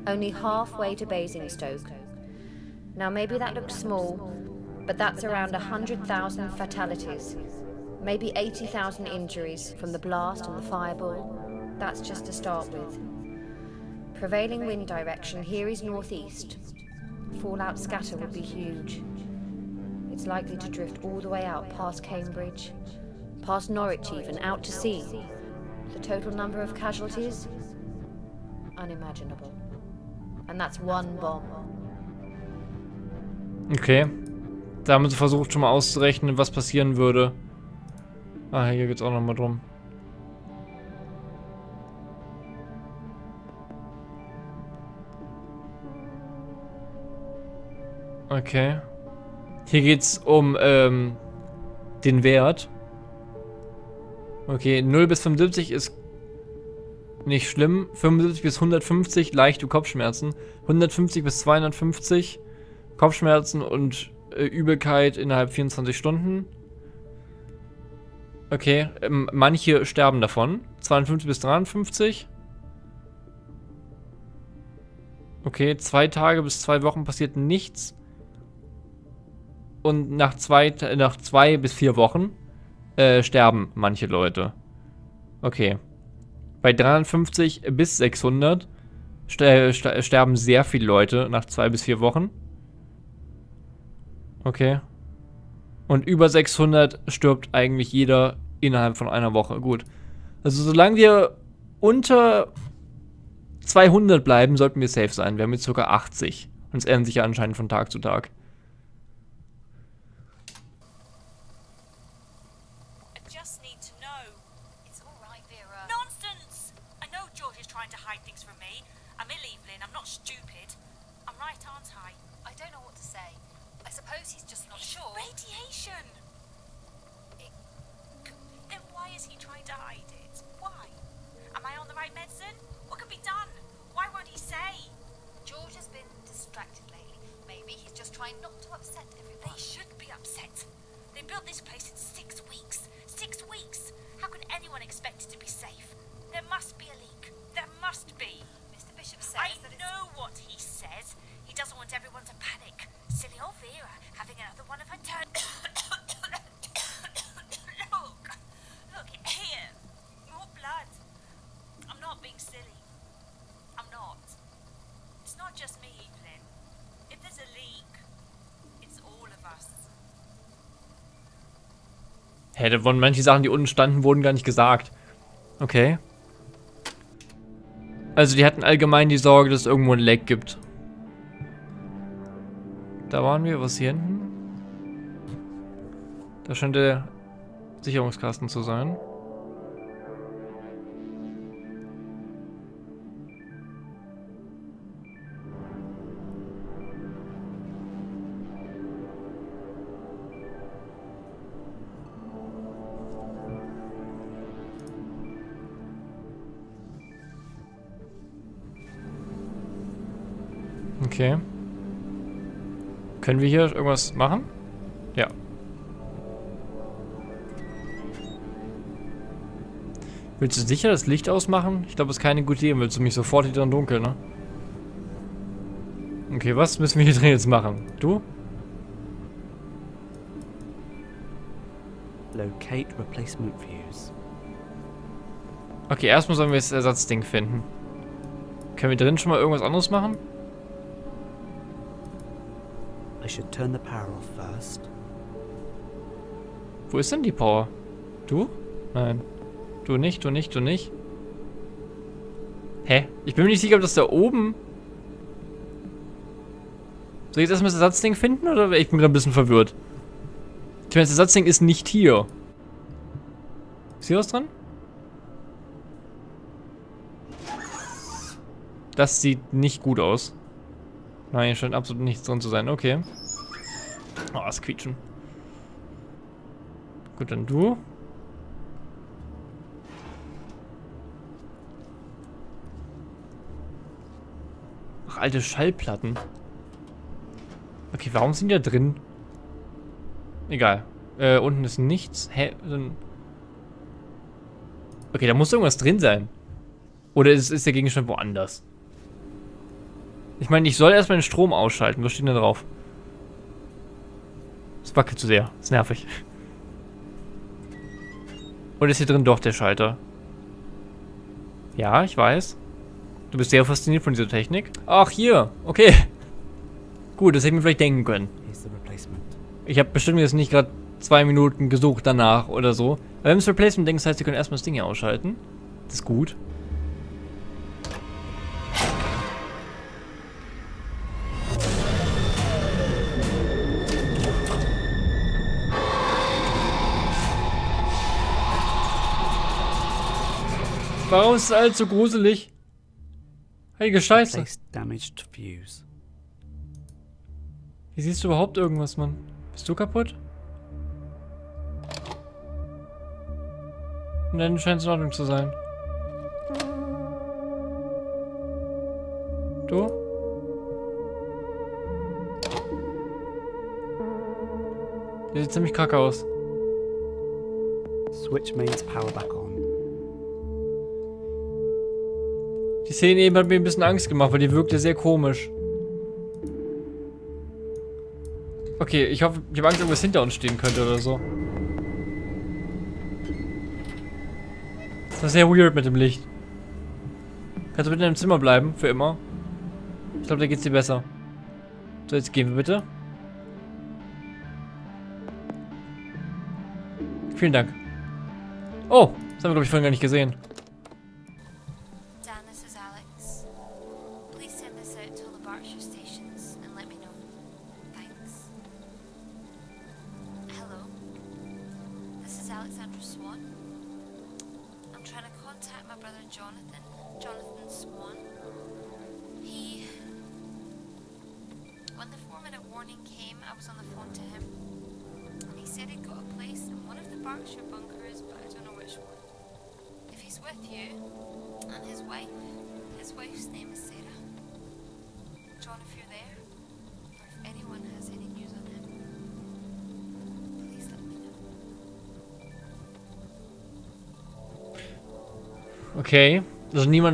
only halfway to Basingstoke. Now maybe that looks small, but that's around 100,000 fatalities. Maybe 80,000 injuries from the blast and the fireball. That's just to start with. Prevailing wind direction here is northeast. Fallout scatter would be huge. It's likely to drift all the way out past Cambridge, past Norwich even, out to sea. The total number of casualties? Unimaginable. And that's one bomb. Okay. Da haben versucht schon mal auszurechnen, was passieren würde. Ah, hier geht's auch nochmal drum. Okay. Hier geht's um ähm, den Wert. Okay, 0 bis 75 ist nicht schlimm. 75 bis 150 leichte Kopfschmerzen. 150 bis 250 Kopfschmerzen und äh, Übelkeit innerhalb 24 Stunden. Okay, ähm, manche sterben davon. 52 bis 53. Okay, zwei Tage bis zwei Wochen passiert nichts und nach zwei, nach zwei bis vier Wochen äh, sterben manche Leute. Okay. Bei 350 bis 600 ster ster sterben sehr viele Leute nach zwei bis vier Wochen. Okay. Und über 600 stirbt eigentlich jeder innerhalb von einer Woche. Gut. Also solange wir unter 200 bleiben, sollten wir safe sein. Wir haben jetzt sogar 80. Und es ändert sich ja anscheinend von Tag zu Tag. Maybe he's just trying not to upset everyone. They should be upset. They built this place in six weeks. Six weeks! How can anyone expect it to be safe? There must be a leak. There must be. Mr. Bishop says I that know what he says. He doesn't want everyone to panic. Silly old Vera, having another one of her turns. Hä, wurden manche Sachen, die unten standen, wurden gar nicht gesagt. Okay. Also die hatten allgemein die Sorge, dass es irgendwo ein Leck gibt. Da waren wir. Was hier hinten? Da scheint der Sicherungskasten zu sein. Okay. Können wir hier irgendwas machen? Ja. Willst du sicher das Licht ausmachen? Ich glaube, das ist keine gute Idee. Willst du mich sofort wieder in dunkel, ne? Okay, was müssen wir hier drin jetzt machen? Du? Locate replacement views. Okay, erstmal sollen wir das Ersatzding finden. Können wir drin schon mal irgendwas anderes machen? I should turn the power off first. Wo ist denn die Power? Du? Nein. Du nicht, du nicht, du nicht. Hä? Ich bin mir nicht sicher, ob das da oben... Soll ich jetzt erstmal das Ersatzding finden oder ich bin gerade ein bisschen verwirrt? Ich meine, das Ersatzding ist nicht hier. Ist hier was dran? Das sieht nicht gut aus. Nein, hier scheint absolut nichts drin zu sein. Okay. Oh, das quietschen. Gut, dann du. Ach, alte Schallplatten. Okay, warum sind die da drin? Egal. Äh, unten ist nichts. Hä? Dann okay, da muss irgendwas drin sein. Oder ist, ist der Gegenstand woanders? Ich meine, ich soll erstmal den Strom ausschalten. Was steht denn da drauf? Es wackelt zu sehr. ist nervig. Und ist hier drin doch der Schalter? Ja, ich weiß. Du bist sehr fasziniert von dieser Technik. Ach, hier. Okay. [laughs] Gut, das hätte ich mir vielleicht denken können. Ich habe bestimmt jetzt nicht gerade zwei Minuten gesucht danach oder so. Aber wenn es Replacement denkt, das heißt, sie können erstmal das Ding hier ausschalten. Das ist gut. Warum ist alles so gruselig? Heilige Scheiße. Wie siehst du überhaupt irgendwas, Mann? Bist du kaputt? Nein, scheint es in Ordnung zu sein. Du? Der sieht ziemlich kacke aus. Switch mains power back on. Die Szene eben hat mir ein bisschen Angst gemacht, weil die wirkte sehr komisch. Okay, ich hoffe, ich habe Angst, irgendwas hinter uns stehen könnte oder so. Das war sehr weird mit dem Licht. Kannst du bitte in deinem Zimmer bleiben? Für immer? Ich glaube, da geht's dir besser. So, jetzt gehen wir bitte. Vielen Dank. Oh, das haben wir, glaube ich, vorhin gar nicht gesehen.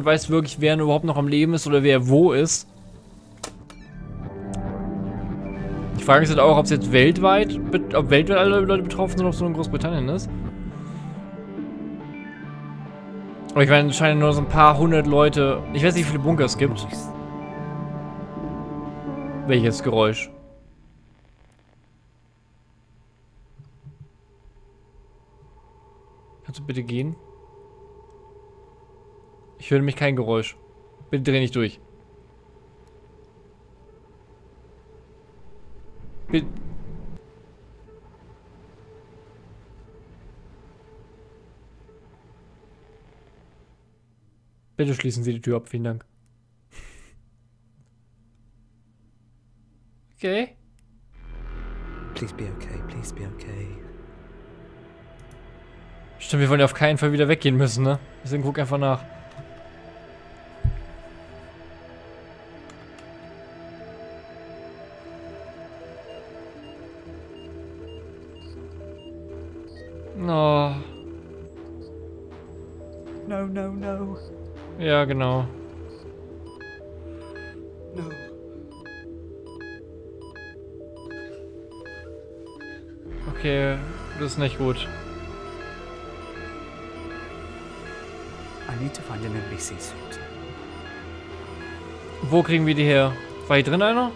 Weiß wirklich, wer überhaupt noch am Leben ist oder wer wo ist. Die Frage ist halt auch, ob es jetzt weltweit, ob weltweit alle Leute betroffen sind ob es nur in Großbritannien ist. Aber ich meine, es scheinen nur so ein paar hundert Leute. Ich weiß nicht, wie viele Bunker es gibt. Welches Geräusch? Kannst du bitte gehen? Ich höre nämlich kein Geräusch. Bitte dreh nicht durch. Bitte. Bitte schließen Sie die Tür ab, vielen Dank. Okay. Please be okay, please be okay. Stimmt, wir wollen ja auf keinen Fall wieder weggehen müssen, ne? Deswegen guck einfach nach. Ja, genau. Okay, das ist nicht gut. I need to find an NBC suit. Wo kriegen wir die her? War hier drin einer?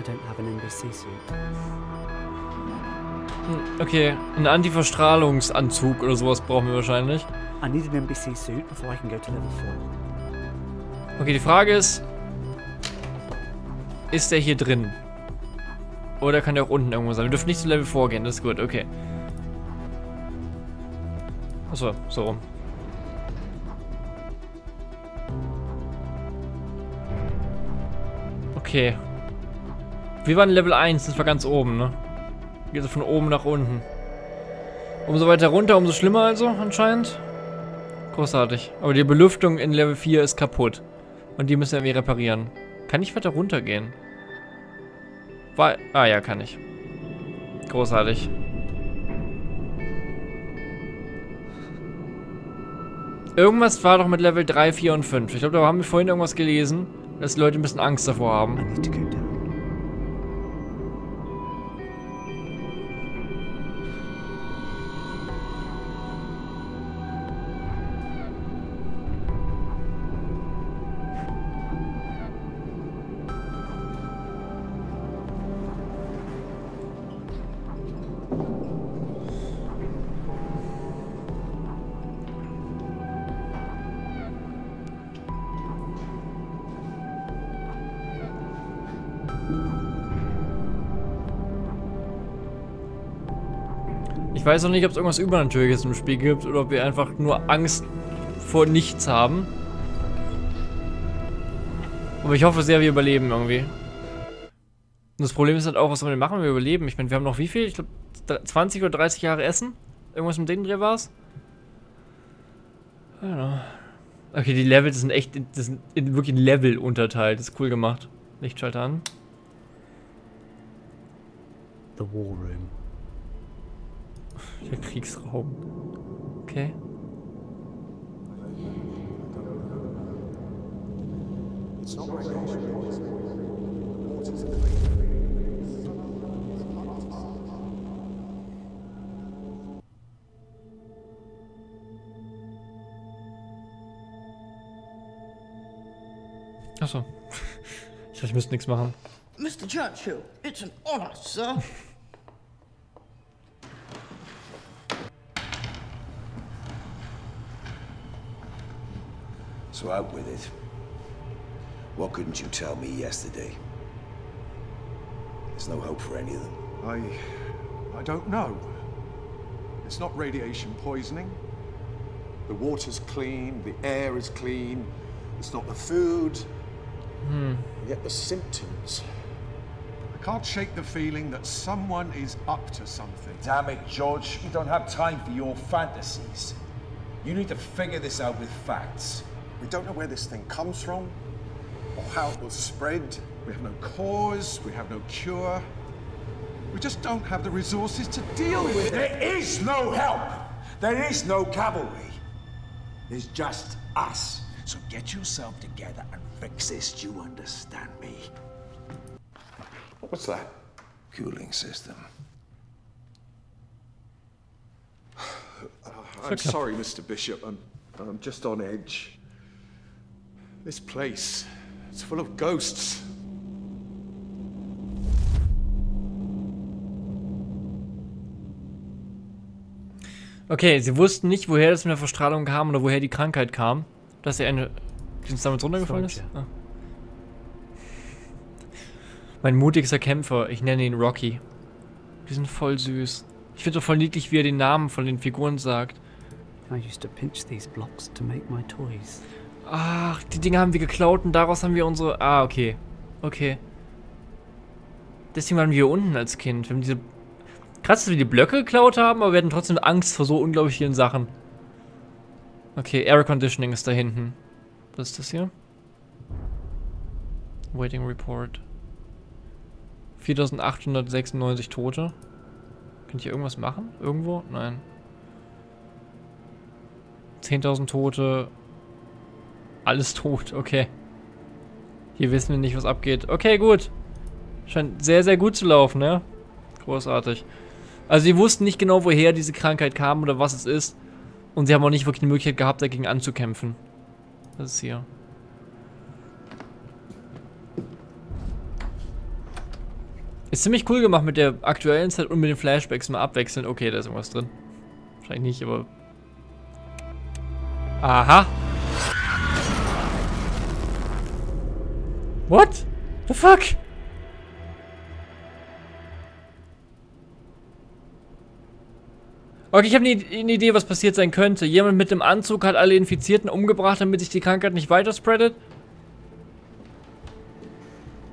I don't have an NBC suit. Okay, einen Antiverstrahlungsanzug oder sowas brauchen wir wahrscheinlich. I need an NBC suit before I can go to level 4. Okay, die Frage ist, ist der hier drin? Oder kann der auch unten irgendwo sein? Wir dürfen nicht zu Level 4 gehen, das ist gut, okay. Achso, so rum. Okay. Wir waren Level 1, das war ganz oben, ne? Geht so von oben nach unten. Umso weiter runter, umso schlimmer also, anscheinend. Großartig. Aber die Belüftung in Level 4 ist kaputt. Und die müssen wir reparieren. Kann ich weiter runtergehen? War, ah ja, kann ich. Großartig. Irgendwas war doch mit Level 3, 4 und 5. Ich glaube, da haben wir vorhin irgendwas gelesen, dass die Leute ein bisschen Angst davor haben. Weiß noch nicht, ob es irgendwas Übernatürliches im Spiel gibt oder ob wir einfach nur Angst vor nichts haben. Aber ich hoffe sehr, wir überleben irgendwie. Und das Problem ist halt auch, was sollen wir machen, wenn wir überleben? Ich meine, wir haben noch wie viel? Ich glaube, 20 oder 30 Jahre Essen? Irgendwas mit dem Dreh war es? Okay, die Levels sind echt, das sind in wirklich Level unterteilt. Das ist cool gemacht. Lichtschalter an. The War Room. Der Kriegsraum. Okay. Achso. Ich [laughs] dachte, ich müsste nichts machen. Mr. Churchill, it's an honor, sir. So out with it. What couldn't you tell me yesterday? There's no hope for any of them. I. I don't know. It's not radiation poisoning. The water's clean, the air is clean, it's not the food. Hmm. Yet the symptoms. I can't shake the feeling that someone is up to something. Damn it, George. We don't have time for your fantasies. You need to figure this out with facts. We don't know where this thing comes from or how it will spread. We have no cause, we have no cure. We just don't have the resources to deal with it. There is no help. There is no cavalry. There's just us. So get yourself together and fix this. Do you understand me? What's that? Cooling system. [sighs] I'm sorry, Mr. Bishop. I'm, I'm just on edge. This place, it's full of ghosts. Okay, sie wussten nicht, woher das mit der Verstrahlung kam oder woher die Krankheit kam. Dass er eine. Uns damit runtergefallen ist? Ah. Mein mutigster Kämpfer, ich nenne ihn Rocky. Die sind voll süß. Ich finde doch voll niedlich, wie er den Namen von den Figuren sagt. I used to pinch these blocks to make my toys. Ach, die Dinge haben wir geklaut und daraus haben wir unsere... Ah, okay. Okay. Deswegen waren wir hier unten als Kind. Wir haben diese... Krass, dass wir die Blöcke geklaut haben, aber wir hatten trotzdem Angst vor so unglaublich vielen Sachen. Okay, Air Conditioning ist da hinten. Was ist das hier? Waiting Report. 4896 Tote. Kann ich hier irgendwas machen? Irgendwo? Nein. 10.000 Tote. Alles tot, okay. Hier wissen wir nicht, was abgeht. Okay, gut. Scheint sehr, sehr gut zu laufen, ja? Großartig. Also sie wussten nicht genau, woher diese Krankheit kam oder was es ist. Und sie haben auch nicht wirklich die Möglichkeit gehabt, dagegen anzukämpfen. Das ist hier. Ist ziemlich cool gemacht mit der aktuellen Zeit und mit den Flashbacks mal abwechseln. Okay, da ist irgendwas drin. Wahrscheinlich nicht, aber... Aha. What? The fuck? Okay, ich habe eine, eine Idee, was passiert sein könnte. Jemand mit dem Anzug hat alle Infizierten umgebracht, damit sich die Krankheit nicht weiter spreadet.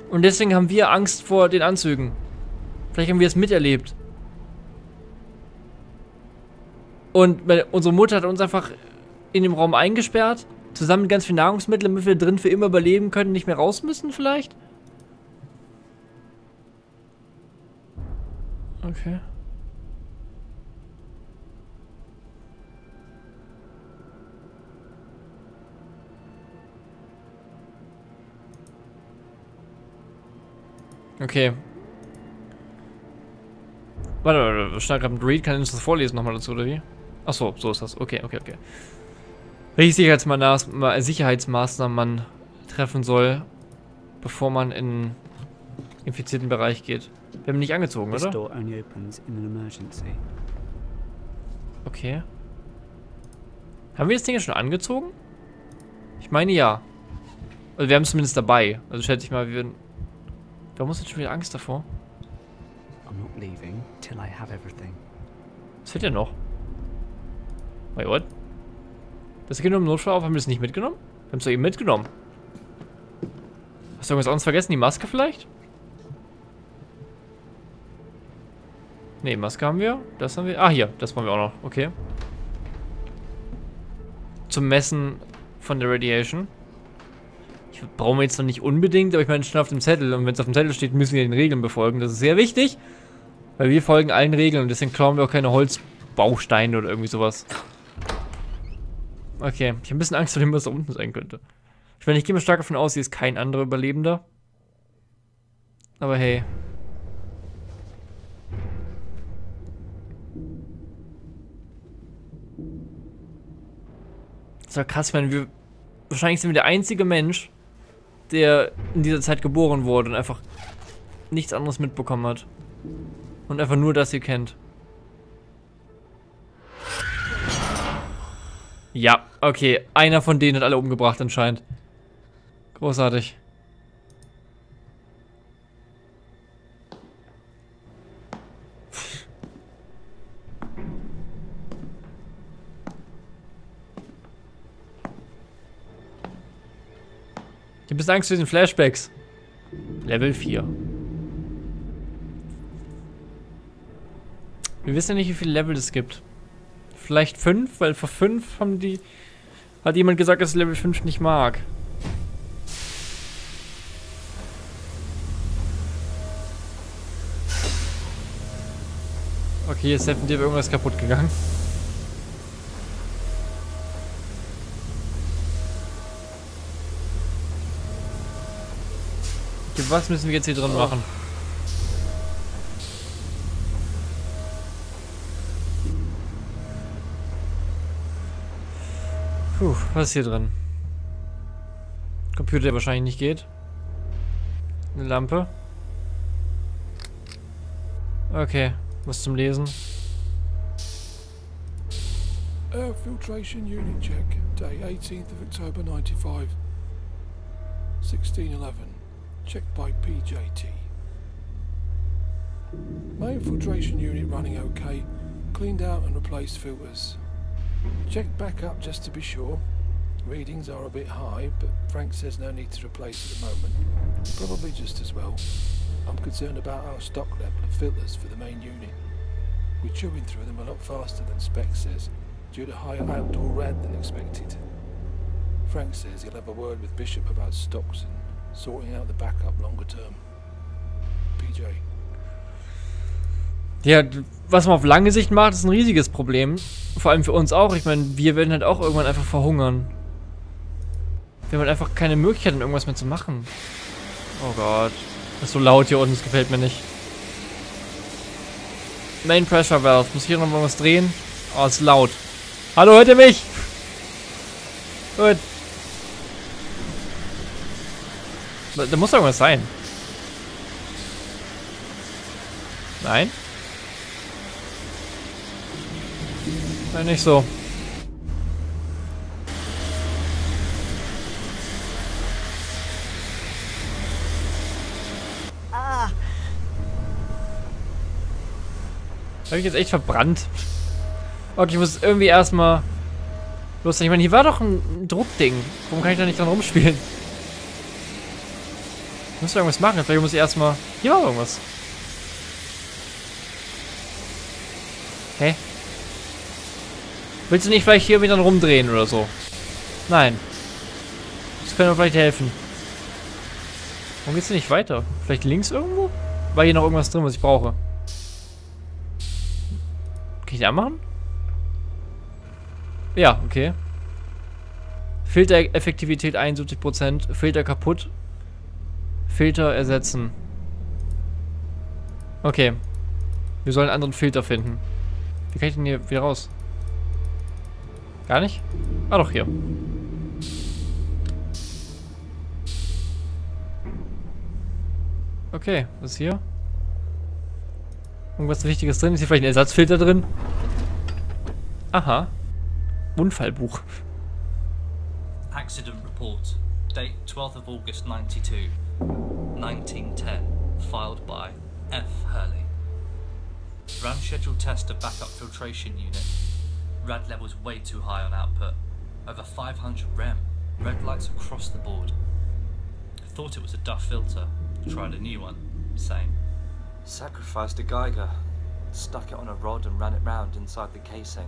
Und deswegen haben wir Angst vor den Anzügen. Vielleicht haben wir es miterlebt. Und unsere Mutter hat uns einfach in dem Raum eingesperrt. Zusammen mit ganz viel Nahrungsmitteln, damit wir drin für immer überleben können, nicht mehr raus müssen vielleicht? Okay. Okay. Warte, warte, schnell gerade mit Read, kann ich das vorlesen nochmal dazu, oder wie? Achso, so ist das. Okay, okay, okay. Welche Sicherheitsmaßnahmen, Sicherheitsmaßnahmen man treffen soll, bevor man in infizierten Bereich geht. Wir haben ihn nicht angezogen, oder? Okay. Haben wir das Ding jetzt schon angezogen? Ich meine ja. Also wir haben es zumindest dabei. Also schätze ich mal, wir werden... Warum hast du schon wieder Angst davor? I'm not leaving till I have everything. Was fehlt denn noch? Wait, what? Das geht nur im Notfall auf. Haben wir das nicht mitgenommen? Wir haben es doch eben mitgenommen. Hast du irgendwas anderes vergessen? Die Maske vielleicht? Ne, Maske haben wir. Das haben wir. Ah, hier. Das brauchen wir auch noch. Okay. Zum Messen von der Radiation. Ich brauche jetzt noch nicht unbedingt, aber ich meine, schon auf dem Zettel. Und wenn es auf dem Zettel steht, müssen wir den Regeln befolgen. Das ist sehr wichtig. Weil wir folgen allen Regeln und deswegen klauen wir auch keine Holzbausteine oder irgendwie sowas. Okay, ich habe ein bisschen Angst vor dem, was da unten sein könnte. Ich meine, ich gehe mal stark davon aus, hier ist kein anderer Überlebender. Aber hey. Das war krass, ich meine, wir... Wahrscheinlich sind wir der einzige Mensch, der in dieser Zeit geboren wurde und einfach nichts anderes mitbekommen hat. Und einfach nur das hier kennt. Ja, okay. Einer von denen hat alle umgebracht anscheinend. Großartig. Ich hab bisschen Angst vor diesen Flashbacks. Level 4. Wir wissen ja nicht, wie viele Level es gibt. Vielleicht 5, weil vor 5 haben die... Hat jemand gesagt, dass Level 5 nicht mag. Okay, ist definitiv irgendwas kaputt gegangen. Okay, was müssen wir jetzt hier drin machen? Puh, was ist hier drin? Computer, der wahrscheinlich nicht geht. Eine Lampe. Okay, was zum Lesen. Air filtration unit check. Day 18th of October 95. 1611. Checked by PJT. Main filtration unit running okay. Cleaned out and replaced filters. Checked back up just to be sure. Readings are a bit high, but Frank says no need to replace at the moment. Probably just as well. I'm concerned about our stock level of filters for the main unit. We're chewing through them a lot faster than Spec says, due to higher outdoor rad than expected. Frank says he'll have a word with Bishop about stocks and sorting out the backup longer term. PJ. Ja, was man auf lange Sicht macht, ist ein riesiges Problem. Vor allem für uns auch. Ich meine, wir werden halt auch irgendwann einfach verhungern. Wir haben halt einfach keine Möglichkeit, irgendwas mehr zu machen. Oh Gott. Das ist so laut hier unten, das gefällt mir nicht. Main Pressure Valve. Muss ich hier noch mal was drehen? Oh, ist laut. Hallo, hört ihr mich? Gut. Da, da muss doch irgendwas sein. Nein? Nein, nicht so. Ah. Habe ich jetzt echt verbrannt? Okay, ich muss irgendwie erstmal los. Ich meine, hier war doch ein Druckding. Warum kann ich da nicht dran rumspielen? Ich muss irgendwas machen. Vielleicht muss ich erstmal. Hier war irgendwas. Hä? Willst du nicht vielleicht hier wieder rumdrehen oder so? Nein. Das könnte mir vielleicht helfen. Warum geht's denn nicht weiter? Vielleicht links irgendwo? War hier noch irgendwas drin, was ich brauche? Kann ich die anmachen? Ja, okay. Filtereffektivität 71%. Filter kaputt. Filter ersetzen. Okay. Wir sollen einen anderen Filter finden. Wie kann ich denn hier wieder raus? Gar nicht? Ah, doch, hier. Okay, was ist hier? Irgendwas Wichtiges drin? Ist hier vielleicht ein Ersatzfilter drin? Aha. Unfallbuch. Accident report. Date 12th of August 92. 1910. Filed by F. Hurley. Ran scheduled test of backup filtration unit. Rad levels way too high on output. Over 500 rem. Red lights across the board. Thought it was a Duff filter. Tried a new one. Same. Sacrificed a Geiger. Stuck it on a rod and ran it round inside the casing.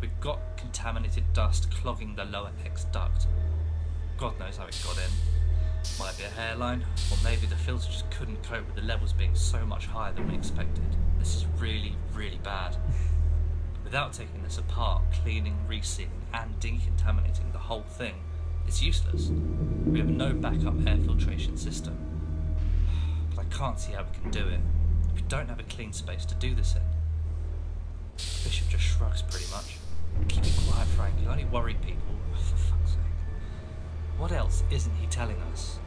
We've got contaminated dust clogging the lower X duct. God knows how it got in. Might be a hairline, or maybe the filter just couldn't cope with the levels being so much higher than we expected. This is really, really bad. Without taking this apart, cleaning, resealing, and decontaminating the whole thing, it's useless. We have no backup air filtration system. [sighs] But I can't see how we can do it. We don't have a clean space to do this in. Bishop just shrugs pretty much. Keep it quiet, Frank. You only worry people. [laughs] For fuck's sake. What else isn't he telling us?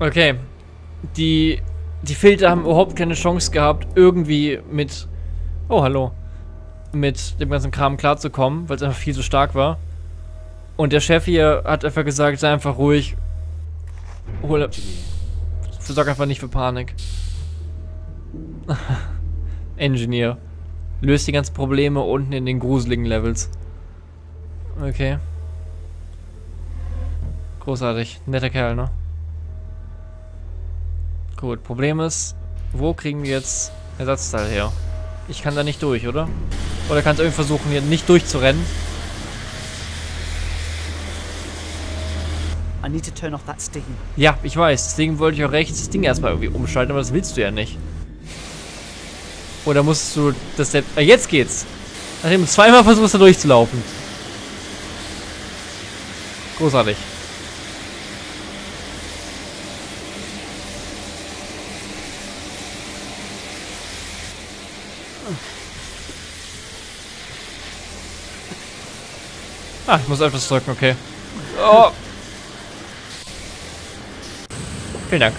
Okay. Die, die Filter haben überhaupt keine Chance gehabt, irgendwie mit... Oh, hallo. Mit dem ganzen Kram klarzukommen, weil es einfach viel zu stark war. Und der Chef hier hat einfach gesagt, sei einfach ruhig. Hol... Sorg einfach nicht für Panik. [laughs] Engineer. Löst die ganzen Probleme unten in den gruseligen Levels. Okay. Großartig. Netter Kerl, ne? Gut, Problem ist, wo kriegen wir jetzt Ersatzteil her? Ich kann da nicht durch, oder? Oder kann es irgendwie versuchen, hier nicht durchzurennen? I need to turn off that steam. Ja, ich weiß. Deswegen wollte ich auch rechts das Ding erstmal irgendwie umschalten, aber das willst du ja nicht. Oder musst du das selbst... Ah, jetzt geht's. Nachdem du zweimal versuchst, da durchzulaufen. Großartig. Ah, ich muss etwas drücken, okay. Oh. Vielen Dank.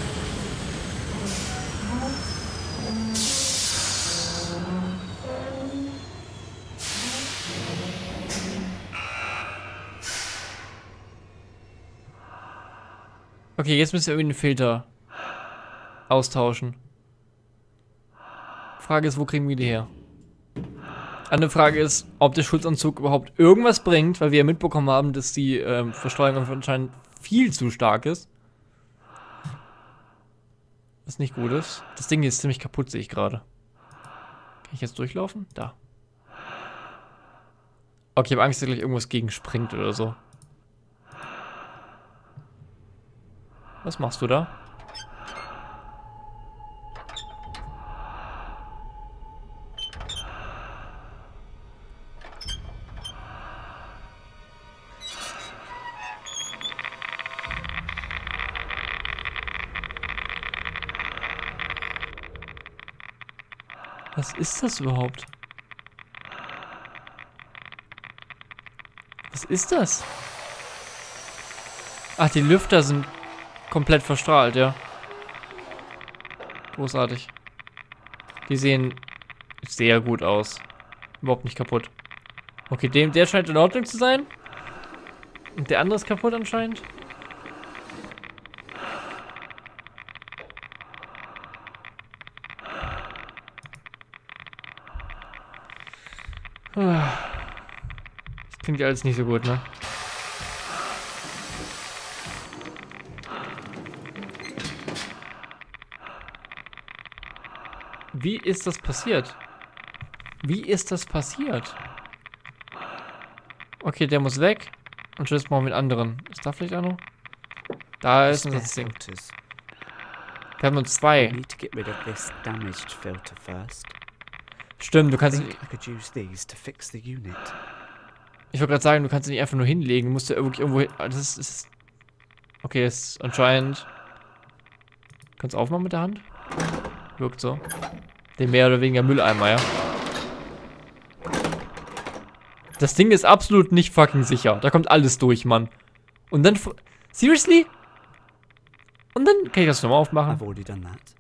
Okay, jetzt müssen wir irgendwie den Filter austauschen. Frage ist, wo kriegen wir die her? Andere Frage ist, ob der Schutzanzug überhaupt irgendwas bringt, weil wir ja mitbekommen haben, dass die ähm, Verstreuung anscheinend viel zu stark ist. Was nicht gut ist. Das Ding hier ist ziemlich kaputt, sehe ich gerade. Kann ich jetzt durchlaufen? Da. Okay, ich habe Angst, dass gleich irgendwas gegen springt oder so. Was machst du da? Ist das überhaupt? Was ist das? Ach, die Lüfter sind komplett verstrahlt, ja. Großartig. Die sehen sehr gut aus. Überhaupt nicht kaputt. Okay, dem, der scheint in Ordnung zu sein. Und der andere ist kaputt anscheinend. Ja alles nicht so gut, ne? Wie ist das passiert? Wie ist das passiert? Okay, der muss weg. Und tschüss mal mit anderen. Ist da vielleicht auch noch? Da ist unser Ding. Wir haben nur zwei. need to get rid of this damaged filter first. Stimmt, du kannst I think I could use these to fix the unit. Ich wollte gerade sagen, du kannst sie nicht einfach nur hinlegen. Du musst ja wirklich irgendwo hin. Das ist, ist. Okay, das ist anscheinend. Kannst du aufmachen mit der Hand? Wirkt so. Den mehr oder weniger Mülleimer, ja. Das Ding ist absolut nicht fucking sicher. Da kommt alles durch, Mann. Und dann. Seriously? Und dann kann ich das nochmal aufmachen.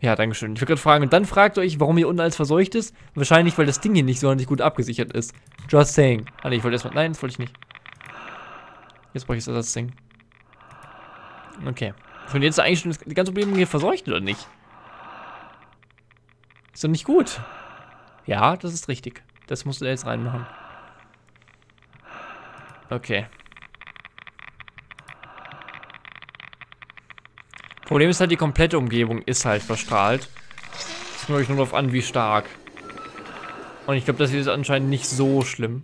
Ja, dankeschön. Ich würde gerade fragen, und dann fragt euch, warum hier unten alles verseucht ist. Wahrscheinlich, weil das Ding hier nicht sonderlich gut abgesichert ist. Just saying. Ah, nee, ich wollte erstmal. Nein, das wollte ich nicht. Jetzt brauche ich das Ersatzding. Okay. Von jetzt eigentlich schon die ganze Probleme hier verseucht oder nicht? Ist doch nicht gut. Ja, das ist richtig. Das musst du da jetzt reinmachen. Okay. Problem ist halt, die komplette Umgebung ist halt verstrahlt. Es kommt euch nur darauf an, wie stark. Und ich glaube, das hier ist anscheinend nicht so schlimm.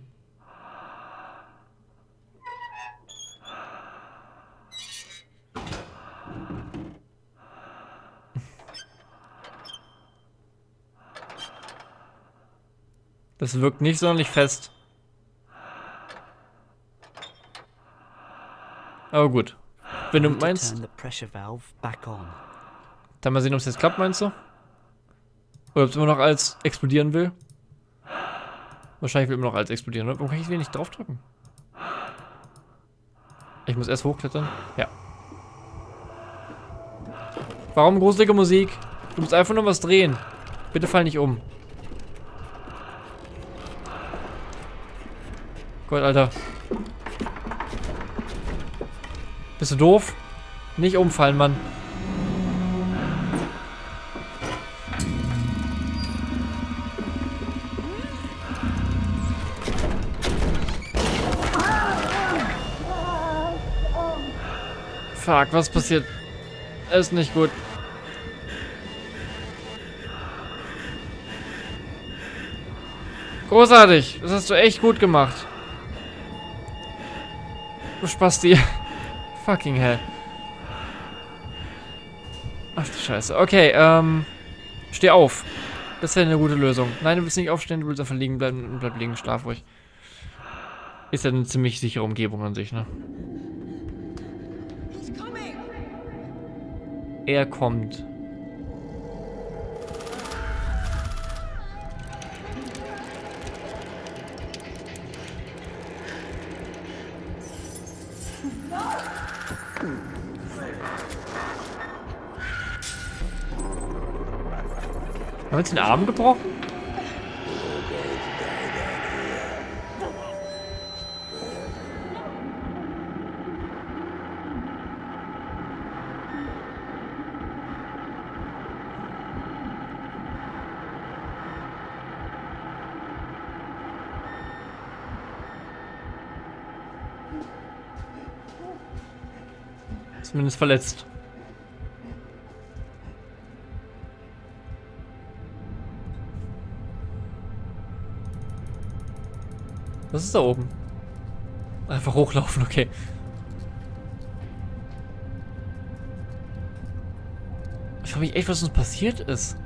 Das wirkt nicht sonderlich fest. Aber gut. Wenn du meinst, dann mal sehen, ob es jetzt klappt, meinst du? Oder ob es immer noch als explodieren will? Wahrscheinlich will immer noch als explodieren, oder? Warum kann ich hier nicht draufdrücken? Ich muss erst hochklettern. Ja. Warum gruselige Musik? Du musst einfach nur was drehen. Bitte fall nicht um. Gott, Alter. Bist du doof? Nicht umfallen, Mann. Fuck, was passiert? Ist nicht gut. Großartig. Das hast du echt gut gemacht. Du Spasti. Fucking hell. Ach du Scheiße. Okay, ähm. Steh auf. Das wäre eine gute Lösung. Nein, du willst nicht aufstehen, du willst einfach liegen bleiben und bleib liegen, schlaf ruhig. Ist ja eine ziemlich sichere Umgebung an sich, ne? Er kommt. uns den Arm gebrochen? Zumindest verletzt. Was ist da oben? Einfach hochlaufen, okay. Ich frage mich echt, was uns passiert ist.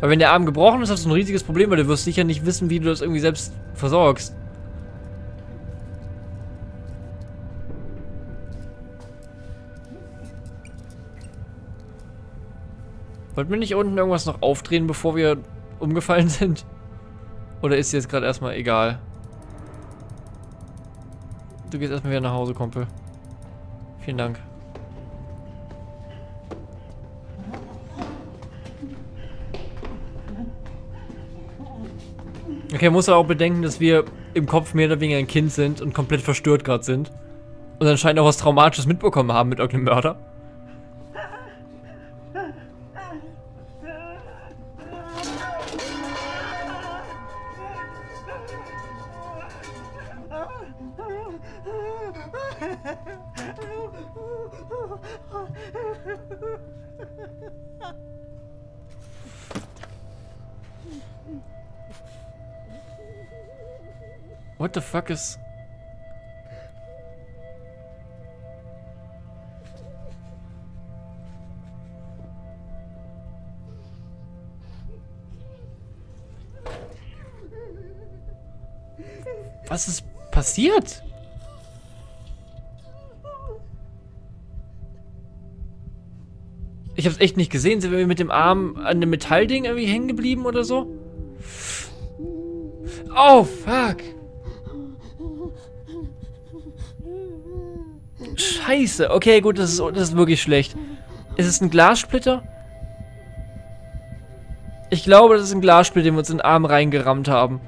Weil wenn der Arm gebrochen ist, hast du ein riesiges Problem, weil du wirst sicher nicht wissen, wie du das irgendwie selbst versorgst. Wollten wir nicht unten irgendwas noch aufdrehen, bevor wir umgefallen sind? Oder ist jetzt gerade erstmal egal? Du gehst erstmal wieder nach Hause, Kumpel. Vielen Dank. Okay, muss er auch bedenken, dass wir im Kopf mehr oder weniger ein Kind sind und komplett verstört gerade sind. Und anscheinend auch was Traumatisches mitbekommen haben mit irgendeinem Mörder. Fuck is... Was ist passiert? Ich hab's echt nicht gesehen. Sind wir mit dem Arm an dem Metallding irgendwie hängen geblieben oder so? Oh, fuck. Scheiße. Okay, gut, das ist, das ist wirklich schlecht. Ist es ein Glassplitter? Ich glaube, das ist ein Glassplitter, den wir uns in den Arm reingerammt haben.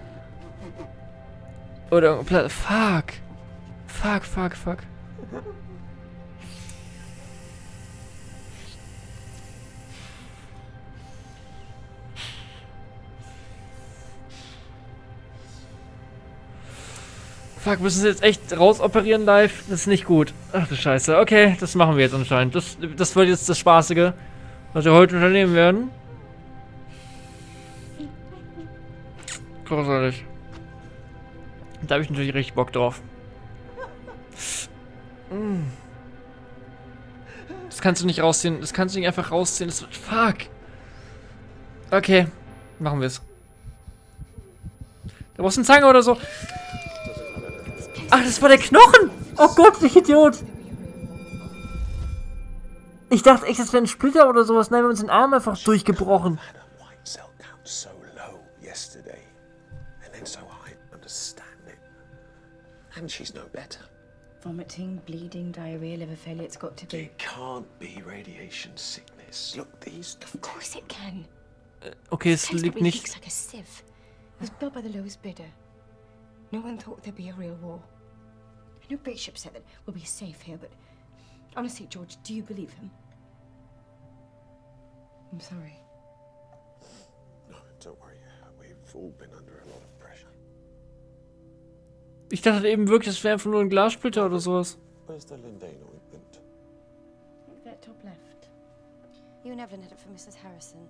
Oder... Fuck. Fuck, fuck, fuck. Fuck, müssen sie jetzt echt rausoperieren live? Das ist nicht gut. Ach du Scheiße. Okay, das machen wir jetzt anscheinend. Das, das wird jetzt das Spaßige, was wir heute unternehmen werden. Großartig. Da habe ich natürlich richtig Bock drauf. Das kannst du nicht rausziehen. Das kannst du nicht einfach rausziehen. Das wird... Fuck. Okay. Machen wir es. Da brauchst du eine Zange oder so. Ach, das war der Knochen! Oh Gott, ich Idiot! Ich dachte echt, das wäre ein Splitter oder sowas. Nein, wir haben uns den Arm einfach durchgebrochen. and then so high. Understand it. And she's no better. Vomiting, bleeding, diarrhea, liver failure, it's got to be. It can't be radiation sickness. Look, these. Of course it can. Okay, es liegt nicht... like a sieve. It was built by the lowest bidder. No one thought there'd be a real war. I know Bishop said that we'll be safe here, but honestly, George, do you believe him? I'm sorry. No, don't worry. Uh, we've all been under a lot of pressure. Ich dachte eben wirklich, das wäre einfach nur ein Glassplitter oder sowas. Where's the Lindane ointment? That top left. You and Evelyn had it for Mrs. Harrison.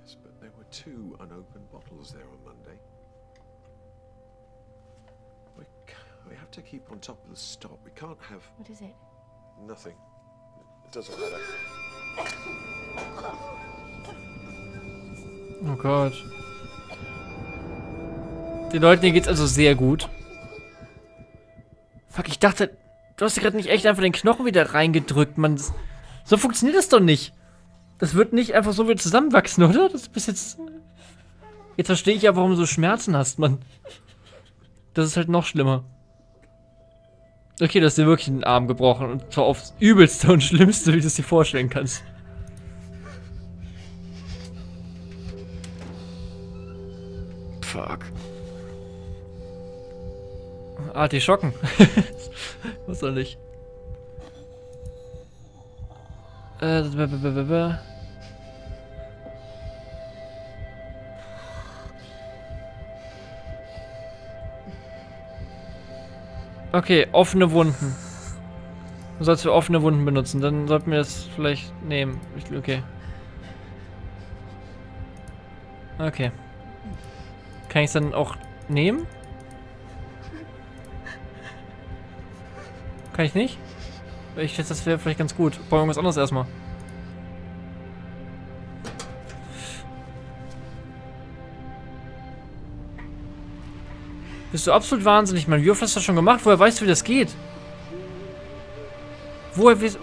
Yes, but there were two unopened bottles there on Monday. We have to keep on top of the stock. We can't have What is it? nothing. It doesn't matter. Oh Gott. Den Leuten hier geht's also sehr gut. Fuck, ich dachte, du hast dir gerade nicht echt einfach den Knochen wieder reingedrückt, Mann. Das, so funktioniert das doch nicht. Das wird nicht einfach so wieder zusammenwachsen, oder? Das ist bis jetzt... Jetzt verstehe ich ja, warum du so Schmerzen hast, Mann. Das ist halt noch schlimmer. Okay, du hast dir wirklich den Arm gebrochen und zwar aufs übelste und schlimmste, wie du es dir vorstellen kannst. Fuck. Artischocken. Was soll ich? Äh, Okay, offene Wunden. Du sollst für offene Wunden benutzen. Dann sollten wir das vielleicht nehmen. Okay. Okay. Kann ich es dann auch nehmen? Kann ich nicht? Ich schätze, das wäre vielleicht ganz gut. Brauchen wir irgendwas anderes erstmal. Bist du absolut wahnsinnig. Wie oft hast du das schon gemacht? Woher weißt du, wie das geht? Woher weißt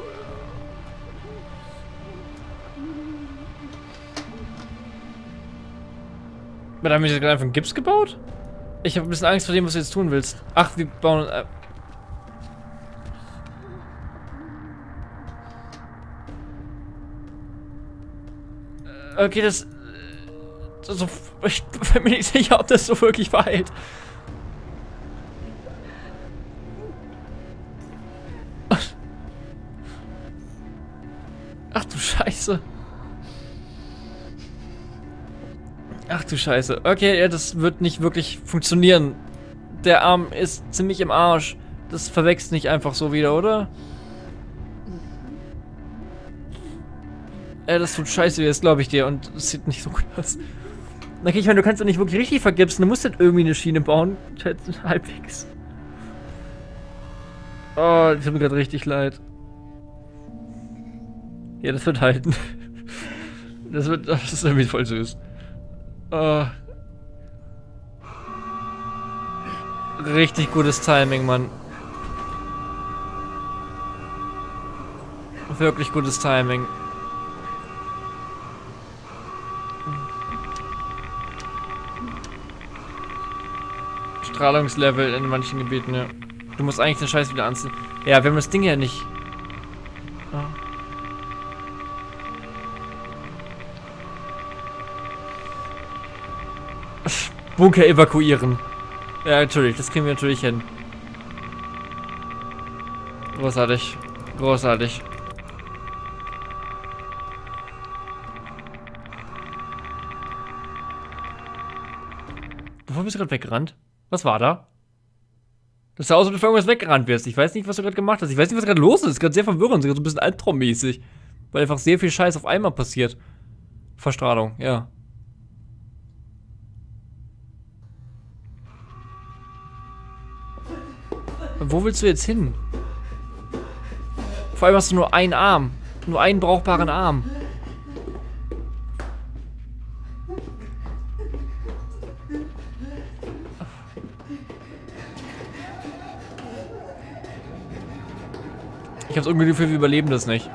Aber haben wir jetzt gerade einfach einen Gips gebaut? Ich habe ein bisschen Angst vor dem, was du jetzt tun willst. Ach, wir bauen... Äh okay, das... Also, ich bin mir nicht sicher, ob das so wirklich verheilt. Ach du Scheiße. Ach du Scheiße. Okay, ja, das wird nicht wirklich funktionieren. Der Arm ist ziemlich im Arsch. Das verwechselt nicht einfach so wieder, oder? Ja, das tut scheiße, das glaube ich dir. Und es sieht nicht so gut aus. Okay, ich meine, du kannst doch nicht wirklich richtig vergipsen. Du musst halt irgendwie eine Schiene bauen. Halbwegs. Oh, das tut mir gerade richtig leid. Ja, das wird halten. Das wird. Das ist irgendwie voll süß. Oh. Richtig gutes Timing, Mann. Wirklich gutes Timing. Strahlungslevel in manchen Gebieten, ja. Du musst eigentlich den Scheiß wieder anziehen. Ja, wir haben das Ding ja nicht. Bunker evakuieren. Ja, natürlich, das kriegen wir natürlich hin. Großartig. Großartig. Wovon bist du gerade weggerannt? Was war da? Das sah aus, als ob du irgendwas weggerannt wirst. Ich weiß nicht, was du gerade gemacht hast. Ich weiß nicht, was gerade los ist. Gerade sehr verwirrend. So ein bisschen albtraummäßig. Weil einfach sehr viel Scheiß auf einmal passiert. Verstrahlung, ja. Wo willst du jetzt hin? Vor allem hast du nur einen Arm. Nur einen brauchbaren Arm. Ich hab's irgendwie Gefühl, wir überleben das nicht.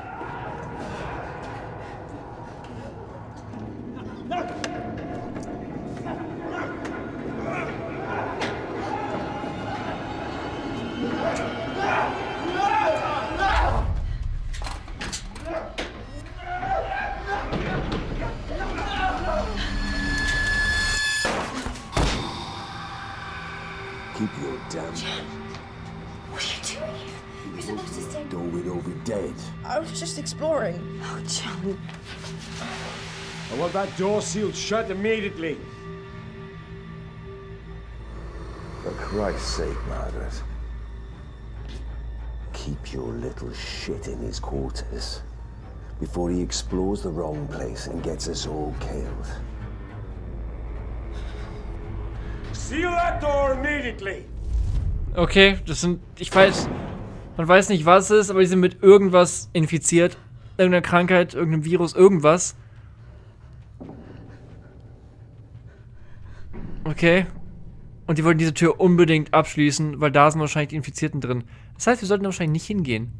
Sealed shut immediately. For Christ's sake, Margaret. Keep your little shit in his quarters before he explores the wrong place and gets us all killed. Seal that door immediately. Okay, das sind. Ich weiß. Man weiß nicht, was es ist, aber die sind mit irgendwas infiziert. Irgendeiner Krankheit, irgendeinem Virus, irgendwas. Okay. Und die wollten diese Tür unbedingt abschließen, weil da sind wahrscheinlich die Infizierten drin. Das heißt, wir sollten wahrscheinlich nicht hingehen.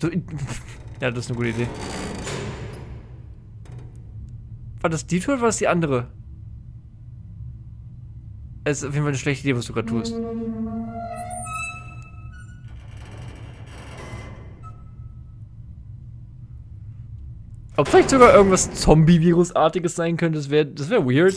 So, [laughs] ja, das ist eine gute Idee. War das die Tür oder war das die andere? Es ist auf jeden Fall eine schlechte Idee, was du gerade tust. Ob vielleicht sogar irgendwas Zombie-Virusartiges sein könnte, das wäre das wär weird.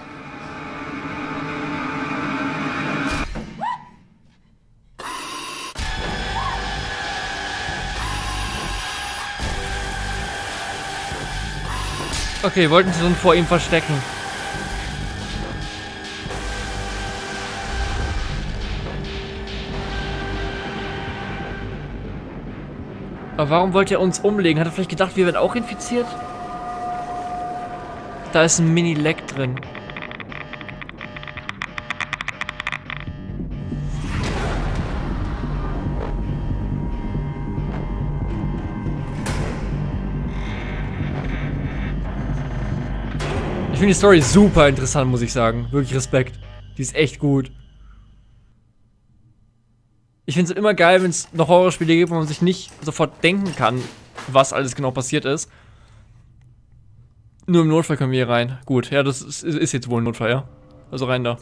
Okay, wollten sie uns vor ihm verstecken. Aber warum wollte er uns umlegen? Hat er vielleicht gedacht, wir werden auch infiziert? Da ist ein Mini-Leck drin. Finde die Story super interessant, muss ich sagen. Wirklich Respekt. Die ist echt gut. Ich finde es immer geil, wenn es noch Horrorspiele gibt, wo man sich nicht sofort denken kann, was alles genau passiert ist. Nur im Notfall können wir hier rein. Gut, ja, das ist, ist jetzt wohl ein Notfall, ja. Also rein da.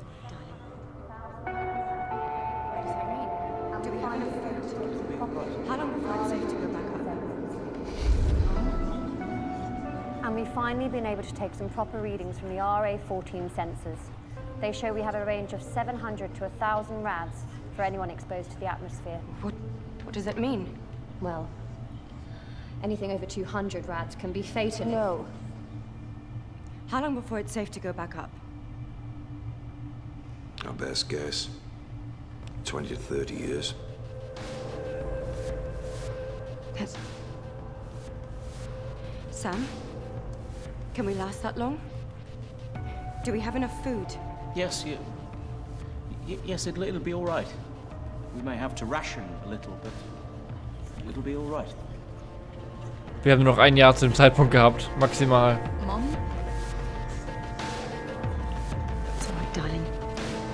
Able to take some proper readings from the RA-14 sensors. They show we have a range of 700 to 1,000 rads for anyone exposed to the atmosphere. What, what does that mean? Well, anything over 200 rads can be fatal. No. How long before it's safe to go back up? Our best guess. 20 to 30 years. That's... Sam? Can we last that long? Do we have enough food? Yes, you, y- yes, it'll, it'll be all right. We may have to ration a little, but it'll be all right. Wir haben nur noch ein Jahr zu dem Zeitpunkt gehabt. Maximal. Mom? It's all right, darling.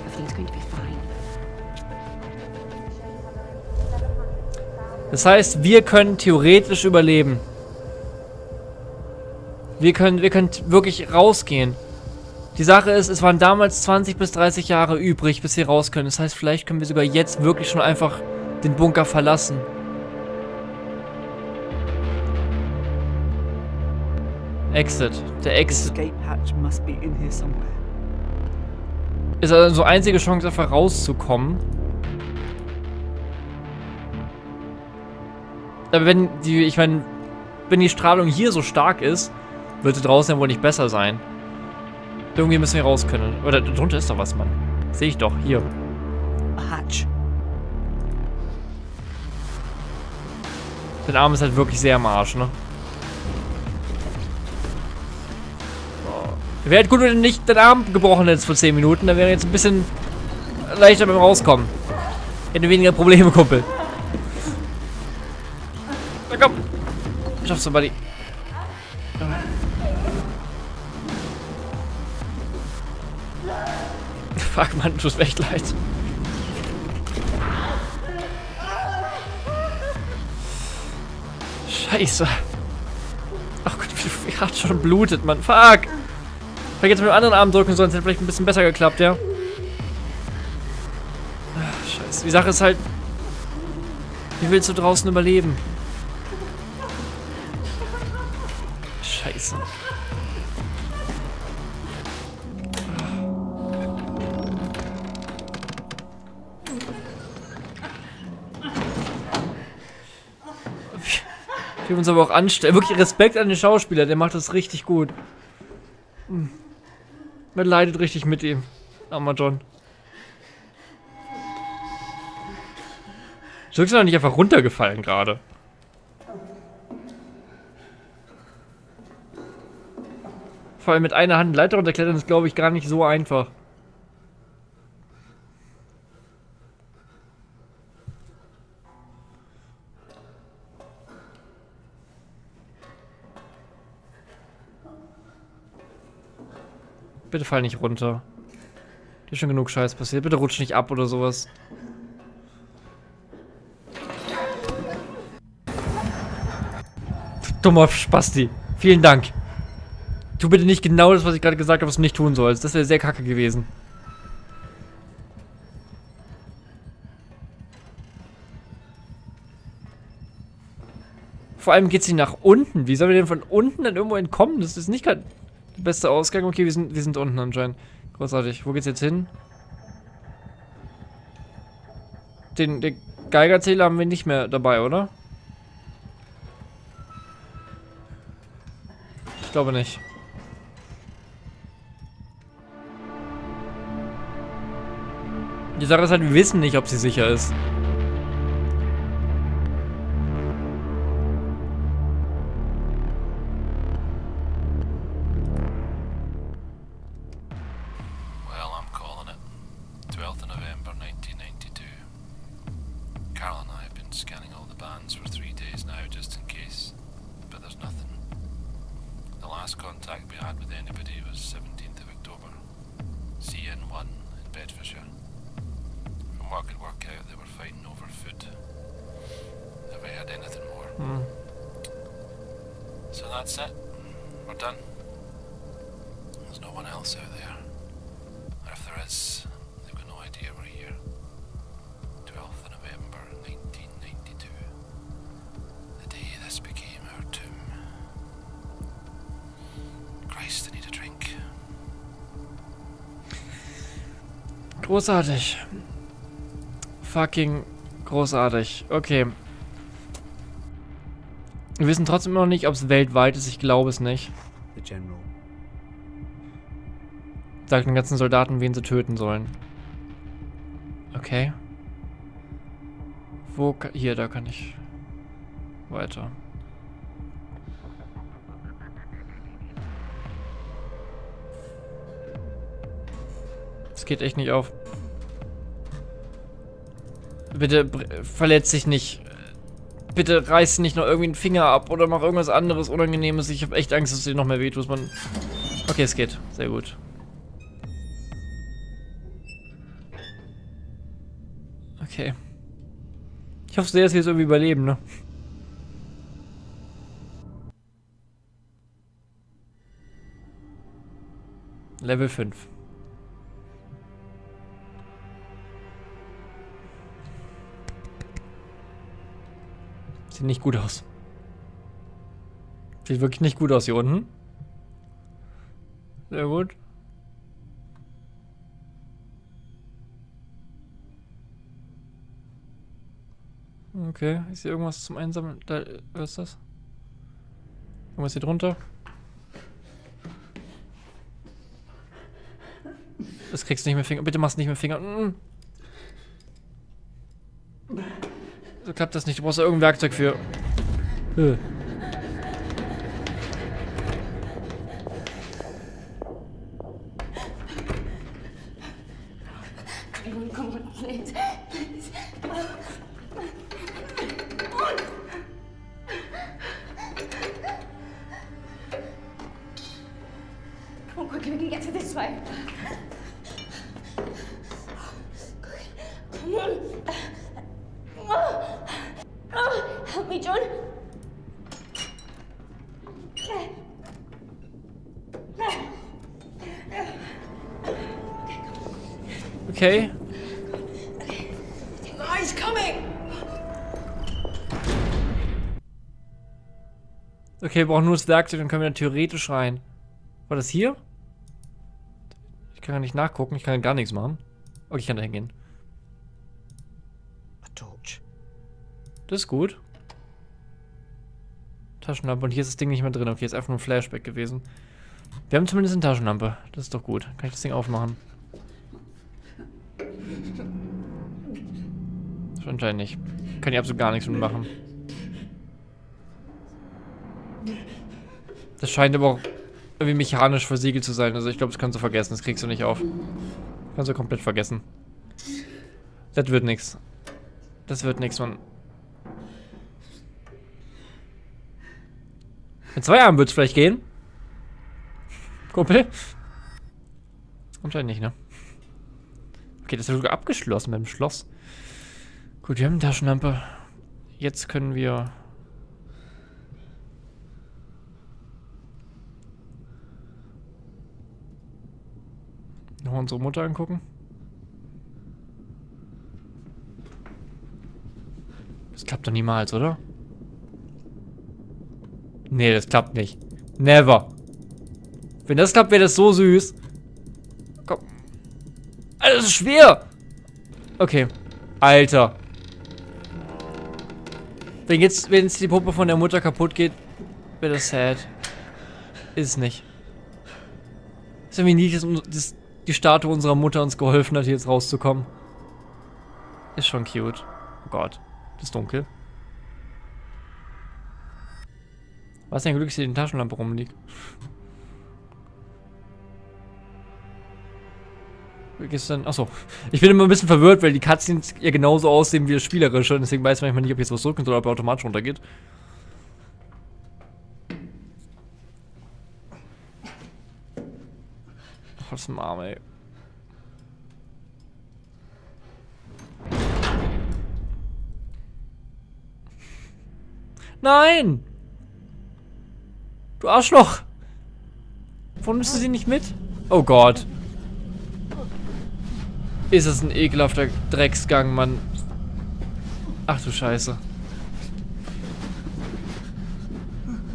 Everything's going to be fine. Das heißt, wir können theoretisch überleben. Wir können, wir können wirklich rausgehen. Die Sache ist, es waren damals 20 bis 30 Jahre übrig, bis wir raus können. Das heißt, vielleicht können wir sogar jetzt wirklich schon einfach den Bunker verlassen. Exit. Der Exit ist also einzige Chance, einfach rauszukommen. Aber wenn die, ich meine, wenn die Strahlung hier so stark ist, wird sie draußen ja wohl nicht besser sein. Irgendwie müssen wir raus können. Oder drunter ist doch was, Mann. Sehe ich doch, hier. A hatch. Der Arm ist halt wirklich sehr am Arsch, ne? Wäre halt gut, wenn du nicht den Arm gebrochen hättest vor 10 Minuten. Dann wäre jetzt ein bisschen leichter beim Rauskommen. Hätte weniger Probleme, Kumpel. Na komm. Schaffst du, Buddy. Fuck, Mann, tut mir echt leid. Scheiße. Ach Gott, wie hart schon blutet, Mann. Fuck. Vielleicht jetzt mit dem anderen Arm drücken sollen, hätte vielleicht ein bisschen besser geklappt, ja. Scheiße. Die Sache ist halt, wie willst du draußen überleben? Scheiße. Haben uns aber auch anstellen. Wirklich Respekt an den Schauspieler, der macht das richtig gut. Man leidet richtig mit ihm. Armer John. Dirk ist doch nicht einfach runtergefallen gerade. Vor allem mit einer Hand Leiter runterklettern ist, glaube ich, gar nicht so einfach. Bitte fall nicht runter. Dir ist schon genug Scheiß passiert. Bitte rutsch nicht ab oder sowas. Du Dummer Spasti. Vielen Dank. Tu bitte nicht genau das, was ich gerade gesagt habe, was du nicht tun sollst. Das wäre sehr kacke gewesen. Vor allem geht sie nach unten. Wie sollen wir denn von unten dann irgendwo entkommen? Das ist nicht gerade beste Ausgang. Okay, wir sind, wir sind unten anscheinend. Großartig. Wo geht's jetzt hin? Den, den Geigerzähler haben wir nicht mehr dabei, oder? Ich glaube nicht. Die Sache ist halt, wir wissen nicht, ob sie sicher ist. Großartig. Fucking großartig. Okay. Wir wissen trotzdem noch nicht, ob es weltweit ist. Ich glaube es nicht. Sagt den ganzen Soldaten, wen sie töten sollen. Okay. Wo Hier, da kann ich weiter. Es geht echt nicht auf. Bitte verletz dich nicht. Bitte reiß nicht noch irgendwie einen Finger ab oder mach irgendwas anderes Unangenehmes. Ich habe echt Angst, dass es dir noch mehr wehtut. Man okay, es geht. Sehr gut. Okay. Ich hoffe sehr, dass wir es irgendwie überleben, ne? Level 5. Sieht nicht gut aus. Sieht wirklich nicht gut aus hier unten. Sehr gut. Okay, ist hier irgendwas zum Einsammeln? Da, was ist das? Irgendwas hier drunter? Das kriegst du nicht mehr Finger. Bitte mach's nicht mehr Finger. Mm. So klappt das nicht. Du brauchst da irgendein Werkzeug für. Äh. Wir brauchen nur das Werkzeug, dann können wir da theoretisch rein. War das hier? Ich kann gar nicht nachgucken, ich kann gar nichts machen. Okay, ich kann da hingehen. Das ist gut. Taschenlampe. Und hier ist das Ding nicht mehr drin. Okay, ist einfach nur ein Flashback gewesen. Wir haben zumindest eine Taschenlampe. Das ist doch gut. Kann ich das Ding aufmachen? Anscheinend nicht. Kann ich absolut gar nichts mit machen. Das scheint aber auch irgendwie mechanisch versiegelt zu sein. Also ich glaube, das kannst du vergessen. Das kriegst du nicht auf. Kannst du komplett vergessen. Das wird nichts. Das wird nichts, Mann. In zwei wird es vielleicht gehen. Kumpel. Anscheinend nicht, ne? Okay, das ist sogar abgeschlossen mit dem Schloss. Gut, wir haben eine Taschenlampe. Jetzt können wir... Noch unsere Mutter angucken. Das klappt doch niemals, oder? Nee, das klappt nicht. Never. Wenn das klappt, wäre das so süß. Komm. Alter, das ist schwer. Okay. Alter. Wenn jetzt, wenn jetzt die Puppe von der Mutter kaputt geht, wäre das sad. Ist es nicht. Ist irgendwie nicht, dass, dass die Statue unserer Mutter uns geholfen hat, hier jetzt rauszukommen. Ist schon cute. Oh Gott. Das ist dunkel. Was denn Glück, dass hier die Taschenlampe rumliegt. Gestern, achso. Ich bin immer ein bisschen verwirrt, weil die Cutscenes ja genauso aussehen wie das Spielerische. Und deswegen weiß ich manchmal nicht, ob jetzt was drücken soll oder ob er automatisch runtergeht. Das ist ein Arm, ey. Nein! Du Arschloch! Warum nimmst du sie nicht mit? Oh Gott. Ist es ein ekelhafter Drecksgang, Mann. Ach du Scheiße.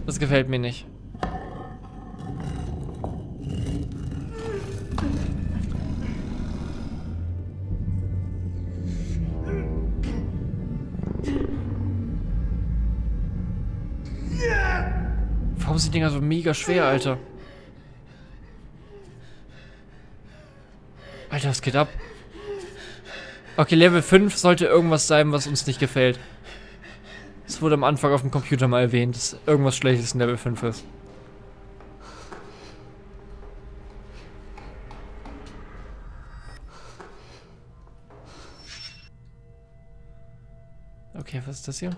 Das gefällt mir nicht. Die Dinger so mega schwer, Alter? Alter, was geht ab? Okay, Level 5 sollte irgendwas sein, was uns nicht gefällt. Das wurde am Anfang auf dem Computer mal erwähnt, dass irgendwas Schlechtes in Level 5 ist. Okay, was ist das hier?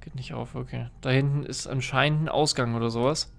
Geht nicht auf, okay. Da hinten ist anscheinend ein Ausgang oder sowas.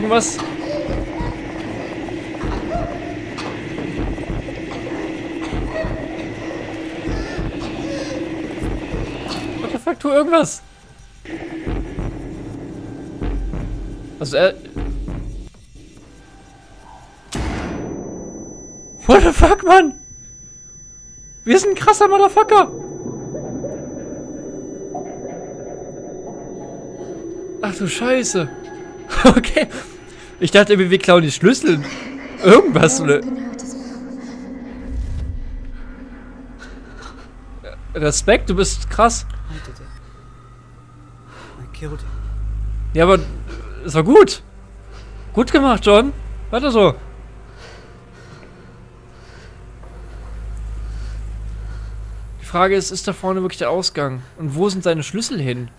Irgendwas. What the fuck, tu irgendwas. Also er... What the fuck, Mann? Wir sind ein krasser Motherfucker. Ach du Scheiße. [laughs] Okay. Ich dachte irgendwie, wir klauen die Schlüssel. Irgendwas, oder? Respekt, du bist krass. Ja, aber es war gut. Gut gemacht, John. Weiter so. Die Frage ist, ist da vorne wirklich der Ausgang? Und wo sind seine Schlüssel hin?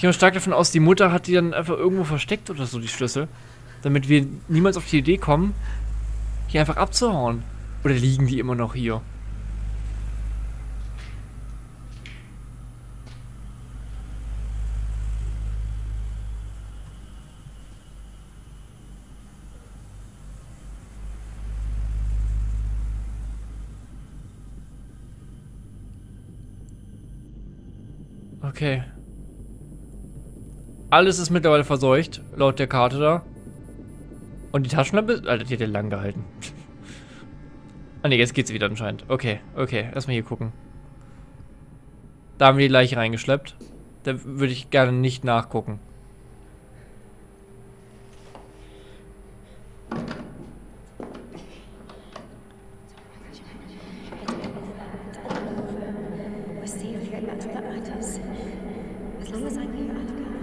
Ich gehe stark davon aus, die Mutter hat die dann einfach irgendwo versteckt oder so, die Schlüssel. Damit wir niemals auf die Idee kommen, hier einfach abzuhauen. Oder liegen die immer noch hier? Okay. Alles ist mittlerweile verseucht, laut der Karte da. Und die Taschenlampe? Alter, die hat ja lang gehalten. ah ne, jetzt geht's wieder anscheinend. Okay, okay, erstmal hier gucken. Da haben wir die Leiche reingeschleppt. Da würde ich gerne nicht nachgucken. We're safe here, that's all that matters. As long as I'm here, I'll look out.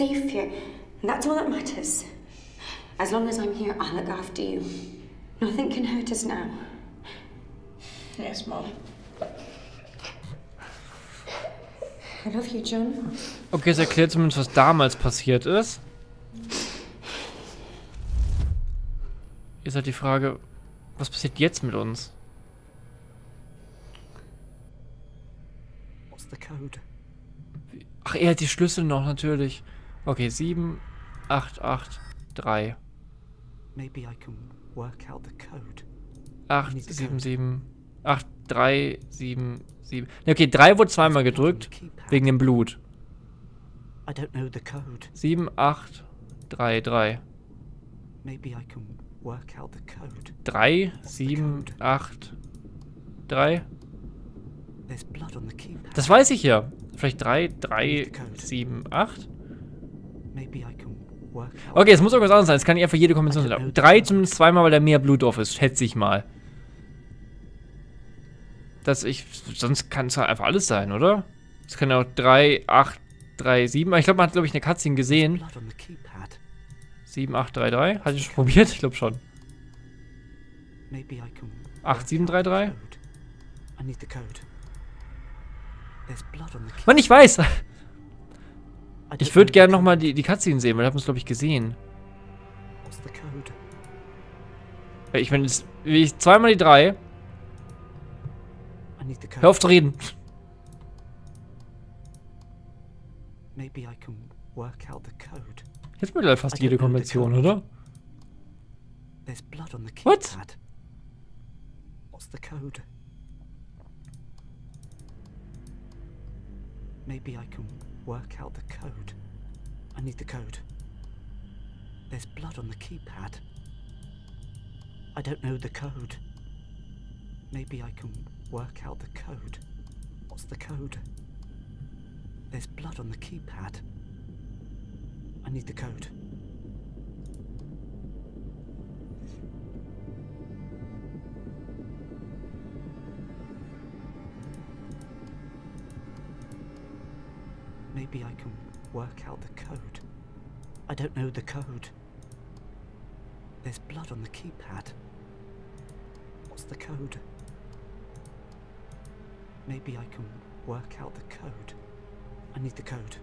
safe here. And that's all that matters. As long as I'm here, I'll look after you. Nothing can hurt us now. Yes, Mom. I love you, John. Okay, es erklärt zumindest, was damals passiert ist. Ist halt die Frage, was passiert jetzt mit uns? Ach, er hat die Schlüssel noch, natürlich. Okay, 7, 8, 8, 3. Maybe I can work out the code. 8, need the 7, code. 7, 8, 3, 7, 7. Ne, Okay, 3 wurde zweimal gedrückt, wegen dem Blut. I don't know the code. 7, 8, 3, 3. Maybe I can work out the code. 3, 7, 8, 3. There's blood on the keypad. Das weiß ich ja. Vielleicht 3, 3, 7, 8. Maybe I can. Okay, es muss irgendwas anderes sein. Es kann nicht einfach jede Kombination sein. 3 zumindest zweimal, weil da mehr Blut drauf ist, schätze ich mal. Das ich. Sonst kann es halt einfach alles sein, oder? Es kann ja auch 3, 8, 3, 7. Ich glaube, man hat, glaube ich, eine Cutscene gesehen. Blood on the keypad. 7, 8, 3, 3. Hat ich schon probiert? Ich glaube schon. Maybe I can 8, 7, 3, 3. I need the code. There's blood on the keypad. Mann, ich weiß! [laughs] Ich würde gerne nochmal die, die Cutscene sehen, weil da haben wir es, glaube ich, gesehen. Ich meine, ich zweimal die 3. I need the code. Hör auf zu reden. Maybe I can work out the code. Jetzt mittlerweile fast jede Konvention, oder? There's blood on the keypad. What? What's the code? Maybe I can work out the code. I need the code. There's blood on the keypad. I don't know the code. Maybe I can work out the code. What's the code? There's blood on the keypad. I need the code. Maybe I can work out the code. I don't know the code. There's blood on the keypad. What's the code? Maybe I can work out the code. I need the code.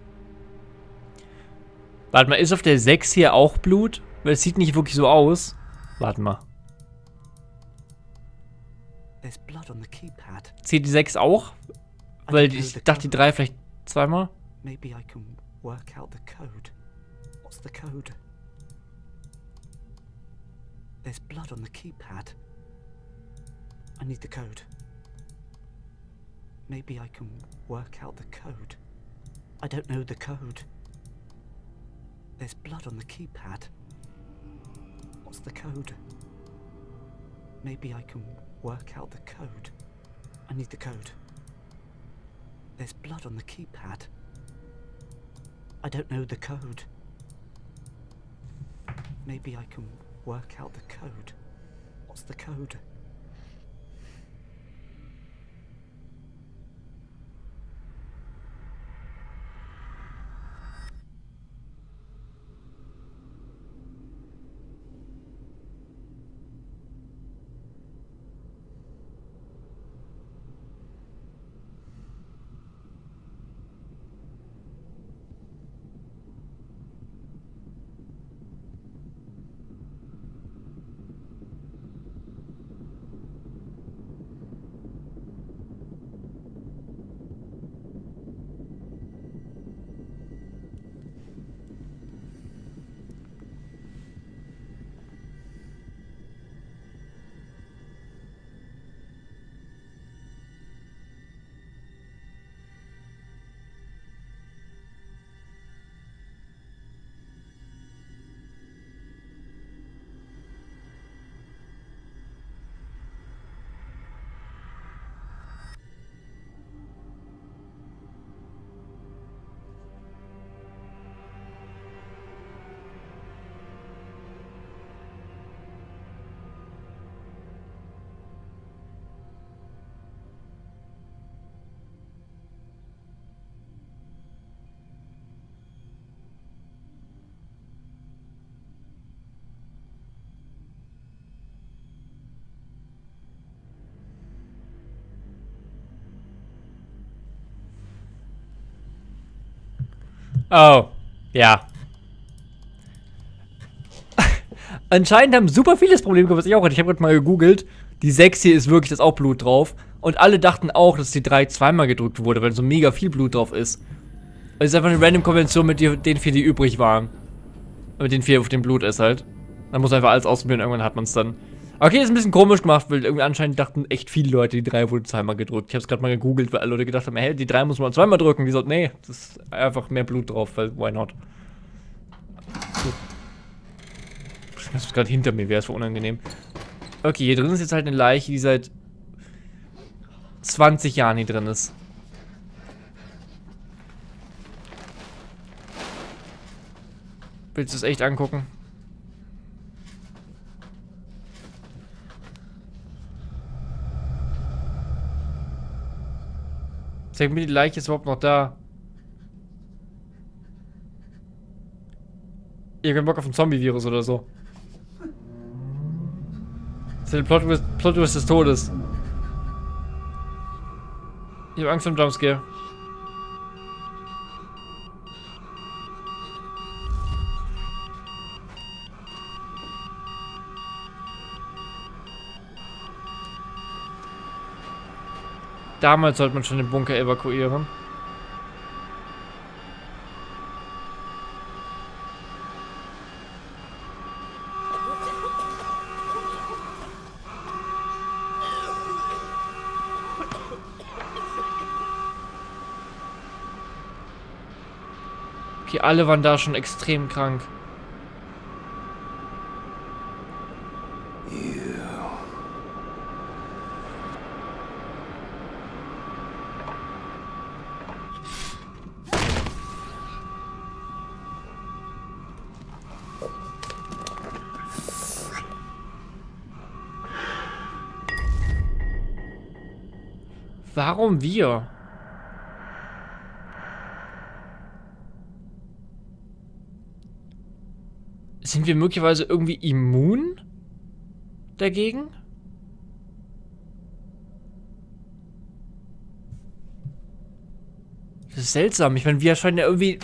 Warte mal, ist auf der 6 hier auch Blut? Weil es sieht nicht wirklich so aus. Warte mal. Zählt die 6 auch? Weil ich dachte, die 3 vielleicht zweimal. Maybe I can work out the code. What's the code? There's blood on the keypad. I need the code. Maybe I can work out the code. I don't know the code. There's blood on the keypad. What's the code? Maybe I can work out the code. I need the code. There's blood on the keypad. I don't know the code. Maybe I can work out the code. What's the code? Oh, ja. [laughs] Anscheinend haben super viele das Problem gehabt, was ich auch hatte. Ich habe gerade mal gegoogelt. Die 6 hier ist wirklich, da ist auch Blut drauf. Und alle dachten auch, dass die 3 zweimal gedrückt wurde, weil so mega viel Blut drauf ist. Es ist einfach eine random Konvention mit den vier, die übrig waren. Mit den vier, auf dem Blut ist halt. Man muss einfach alles ausprobieren, irgendwann hat man es dann. Okay, ist ein bisschen komisch gemacht, weil irgendwie anscheinend dachten echt viele Leute, die 3 wurde zweimal gedrückt. Ich habe es gerade mal gegoogelt, weil alle Leute gedacht haben, hey, die 3 muss man zweimal drücken. Wieso? Nee, das ist einfach mehr Blut drauf, weil why not? So. Das ist gerade hinter mir, wäre es unangenehm. Okay, hier drin ist jetzt halt eine Leiche, die seit 20 Jahren hier drin ist. Willst du es echt angucken? Zeig mir, die Leiche ist überhaupt noch da. Ihr habt Bock auf ein Zombie-Virus oder so. Das ist der Plot Twist, Plot des Todes. Ich hab Angst vor dem Jumpscare. Damals sollte man schon den Bunker evakuieren. Okay, alle waren da schon extrem krank. Warum wir? Sind wir möglicherweise irgendwie immun dagegen? Das ist seltsam. Ich meine, wir scheinen ja irgendwie...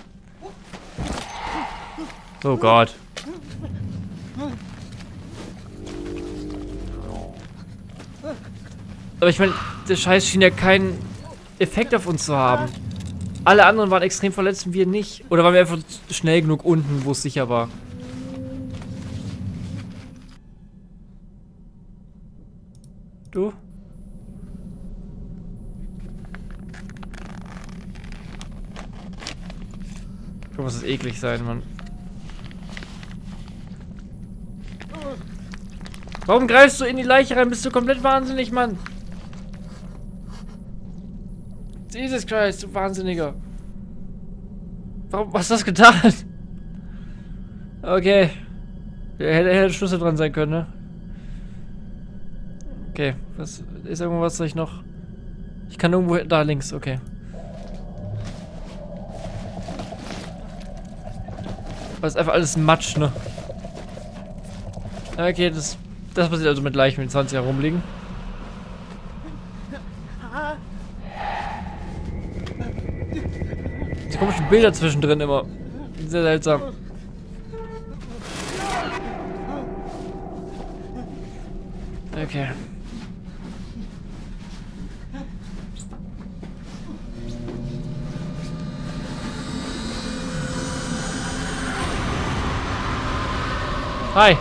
Oh Gott. Aber ich meine, der Scheiß schien ja keinen Effekt auf uns zu haben. Alle anderen waren extrem verletzt und wir nicht. Oder waren wir einfach schnell genug unten, wo es sicher war? Du? Guck, muss das eklig sein, Mann. Warum greifst du in die Leiche rein? Bist du komplett wahnsinnig, Mann? Jesus Christ, du Wahnsinniger. Warum hast du das getan? Okay. Der hätte, hätte Schlüssel dran sein können, ne? Okay, was ist irgendwas, was ich noch... Ich kann irgendwo... Da links, okay. Das ist einfach alles Matsch, ne? Okay, das... Das passiert also mit Leichen, wenn die 20 herumliegen. Bilder zwischendrin immer. Sehr seltsam. Okay. Hi.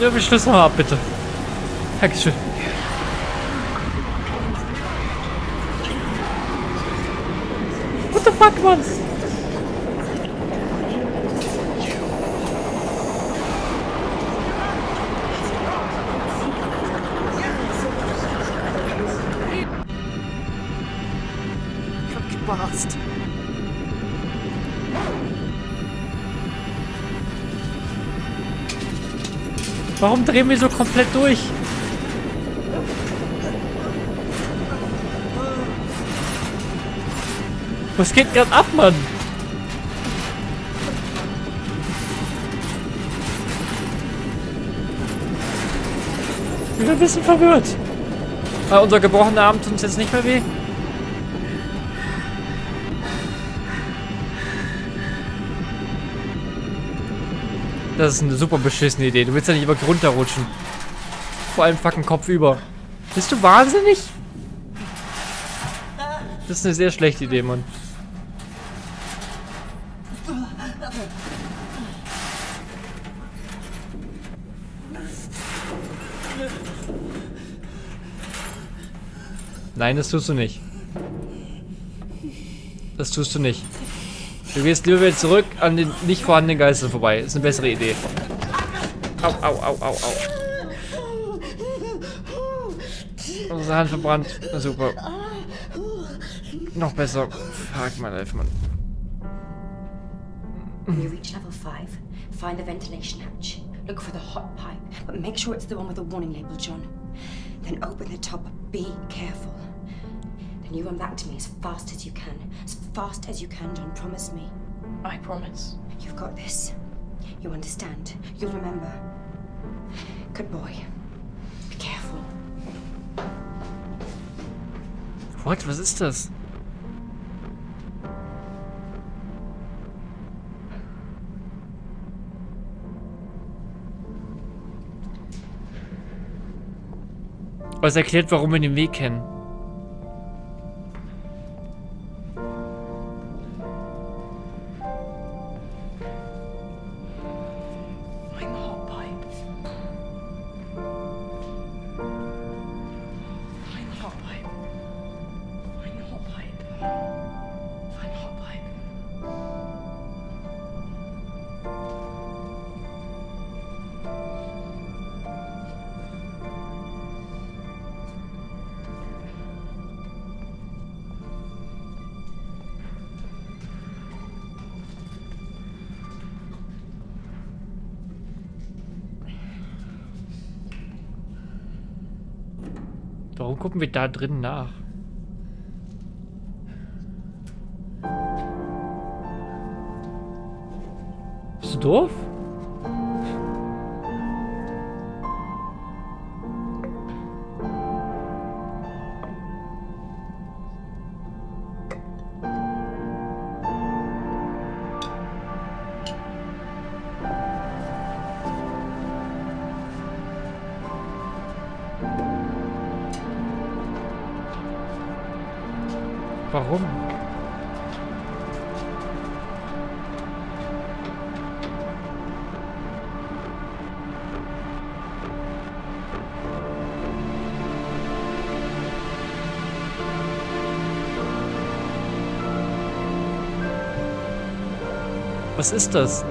Ja, wir schließen mal ab, bitte. Dankeschön. What the fuck, Mann? Warum drehen wir so komplett durch? Was geht gerade ab, Mann? Ich bin ein bisschen verwirrt. Aber unser gebrochener Arm tut uns jetzt nicht mehr weh. Das ist eine super beschissene Idee. Du willst ja nicht immer runterrutschen. Vor allem fucking Kopf über. Bist du wahnsinnig? Das ist eine sehr schlechte Idee, Mann. Nein, das tust du nicht. Das tust du nicht. Du gehst lieber wieder zurück an den nicht vorhandenen Geistern vorbei. Ist eine bessere Idee. Au, au, au, au, au. Unsere Hand verbrannt. Na super. Noch besser. Fuck my life, Mann. When you reach level 5, find the ventilation hatch. Look for the hot pipe, but make sure it's the one with the warning label, John. Then open the top. Be careful. Then you run back to me as fast as you can. As fast as you can, John. Promise me. I promise. You've got this. You understand. You'll remember. Good boy. Be careful. What? Was ist das? Was erklärt, warum wir den Weg kennen. Gucken wir da drin nach? Bist du doof? Was ist das?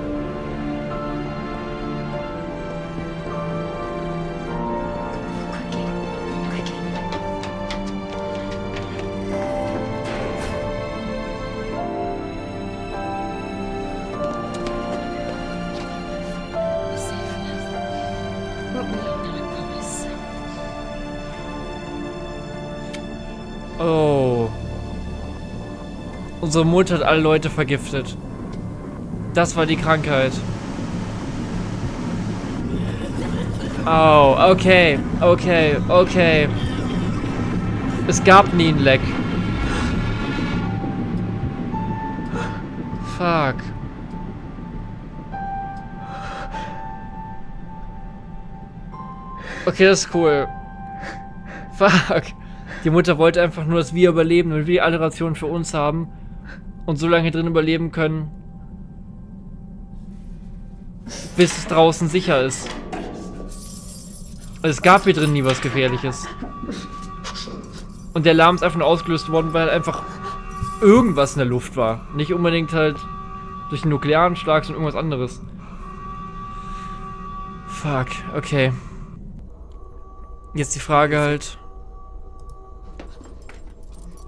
Oh. Unsere Mutter hat alle Leute vergiftet. Das war die Krankheit. Oh, okay, okay, okay. Es gab nie ein Leck. Fuck. Okay, das ist cool. Fuck. Die Mutter wollte einfach nur, dass wir überleben und wir alle Rationen für uns haben und so lange drin überleben können, bis es draußen sicher ist. Es gab hier drin nie was Gefährliches. Und der Alarm ist einfach nur ausgelöst worden, weil einfach irgendwas in der Luft war. Nicht unbedingt halt durch einen Nuklearanschlag, sondern irgendwas anderes. Fuck, okay. Jetzt die Frage halt.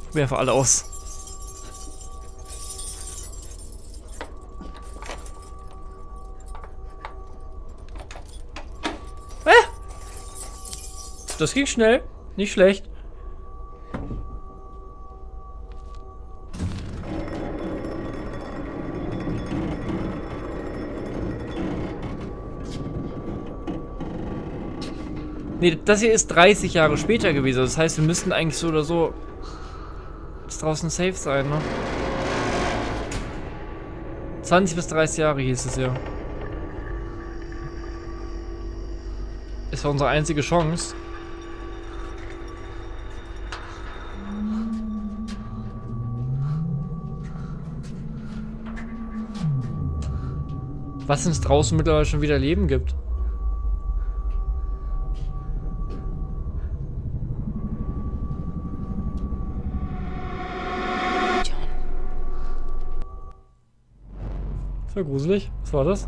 Probier einfach alle aus. Das ging schnell. Nicht schlecht. Nee, das hier ist 30 Jahre später gewesen. Das heißt, wir müssten eigentlich so oder so draußen safe sein, ne? 20 bis 30 Jahre hieß es ja. Ist war unsere einzige Chance. Was es draußen mittlerweile schon wieder Leben gibt. Das war gruselig. Was war das?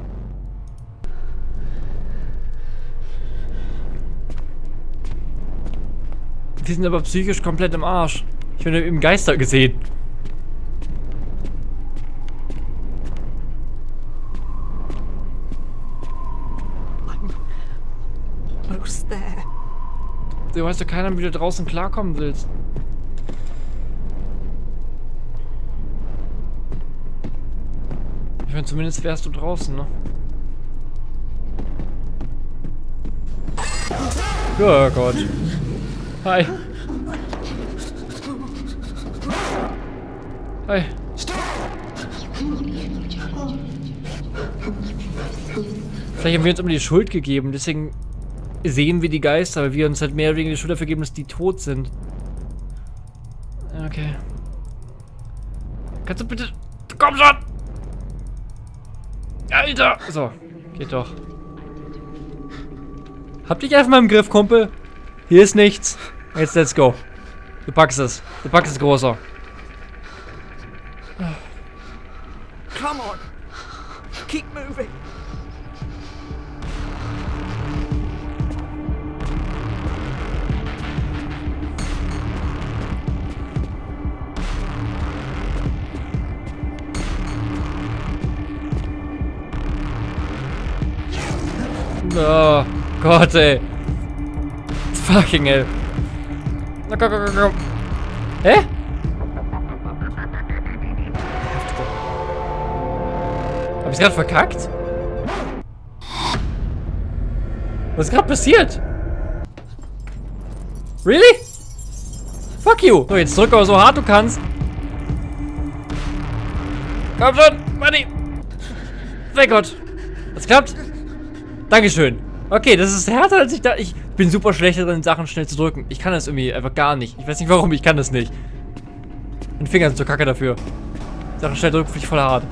Die sind aber psychisch komplett im Arsch. Ich habe eben Geister gesehen. Almost there. Du weißt ja keiner, wie du draußen klarkommen willst. Ich meine, zumindest wärst du draußen, ne? Oh Gott. Hi. Hi. Vielleicht haben wir uns immer die Schuld gegeben, deswegen sehen wir die Geister, weil wir uns halt mehr oder weniger die Schuld dafür geben, dass die tot sind. Okay. Kannst du bitte... Komm schon! Alter! So, geht doch. Hab dich einfach mal im Griff, Kumpel. Hier ist nichts. Jetzt let's go. Du packst es. Du packst es, Großer. Come on. Keep moving. Oh, Gott, ey. Fucking hell. Na, komm, komm, komm, komm. Hä? Hab ich's gerade verkackt? Was ist gerade passiert? Really? Fuck you. So, jetzt drück aber so hart du kannst. Komm schon, Manni. Sehr gut. Das klappt. Dankeschön. Okay, das ist härter als ich da. Ich bin super schlecht darin, Sachen schnell zu drücken. Ich kann das irgendwie einfach gar nicht. Ich weiß nicht warum, ich kann das nicht. Meine Finger sind so kacke dafür. Sachen schnell drücken finde ich voll hart.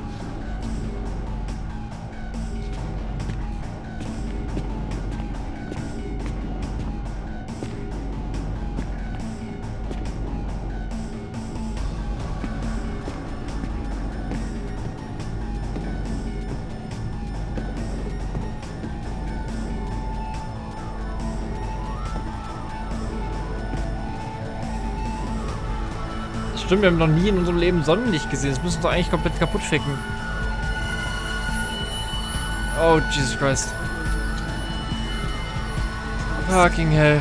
Stimmt, wir haben noch nie in unserem Leben Sonnenlicht gesehen. Das müssen wir doch eigentlich komplett kaputt ficken. Oh, Jesus Christ. Fucking hell.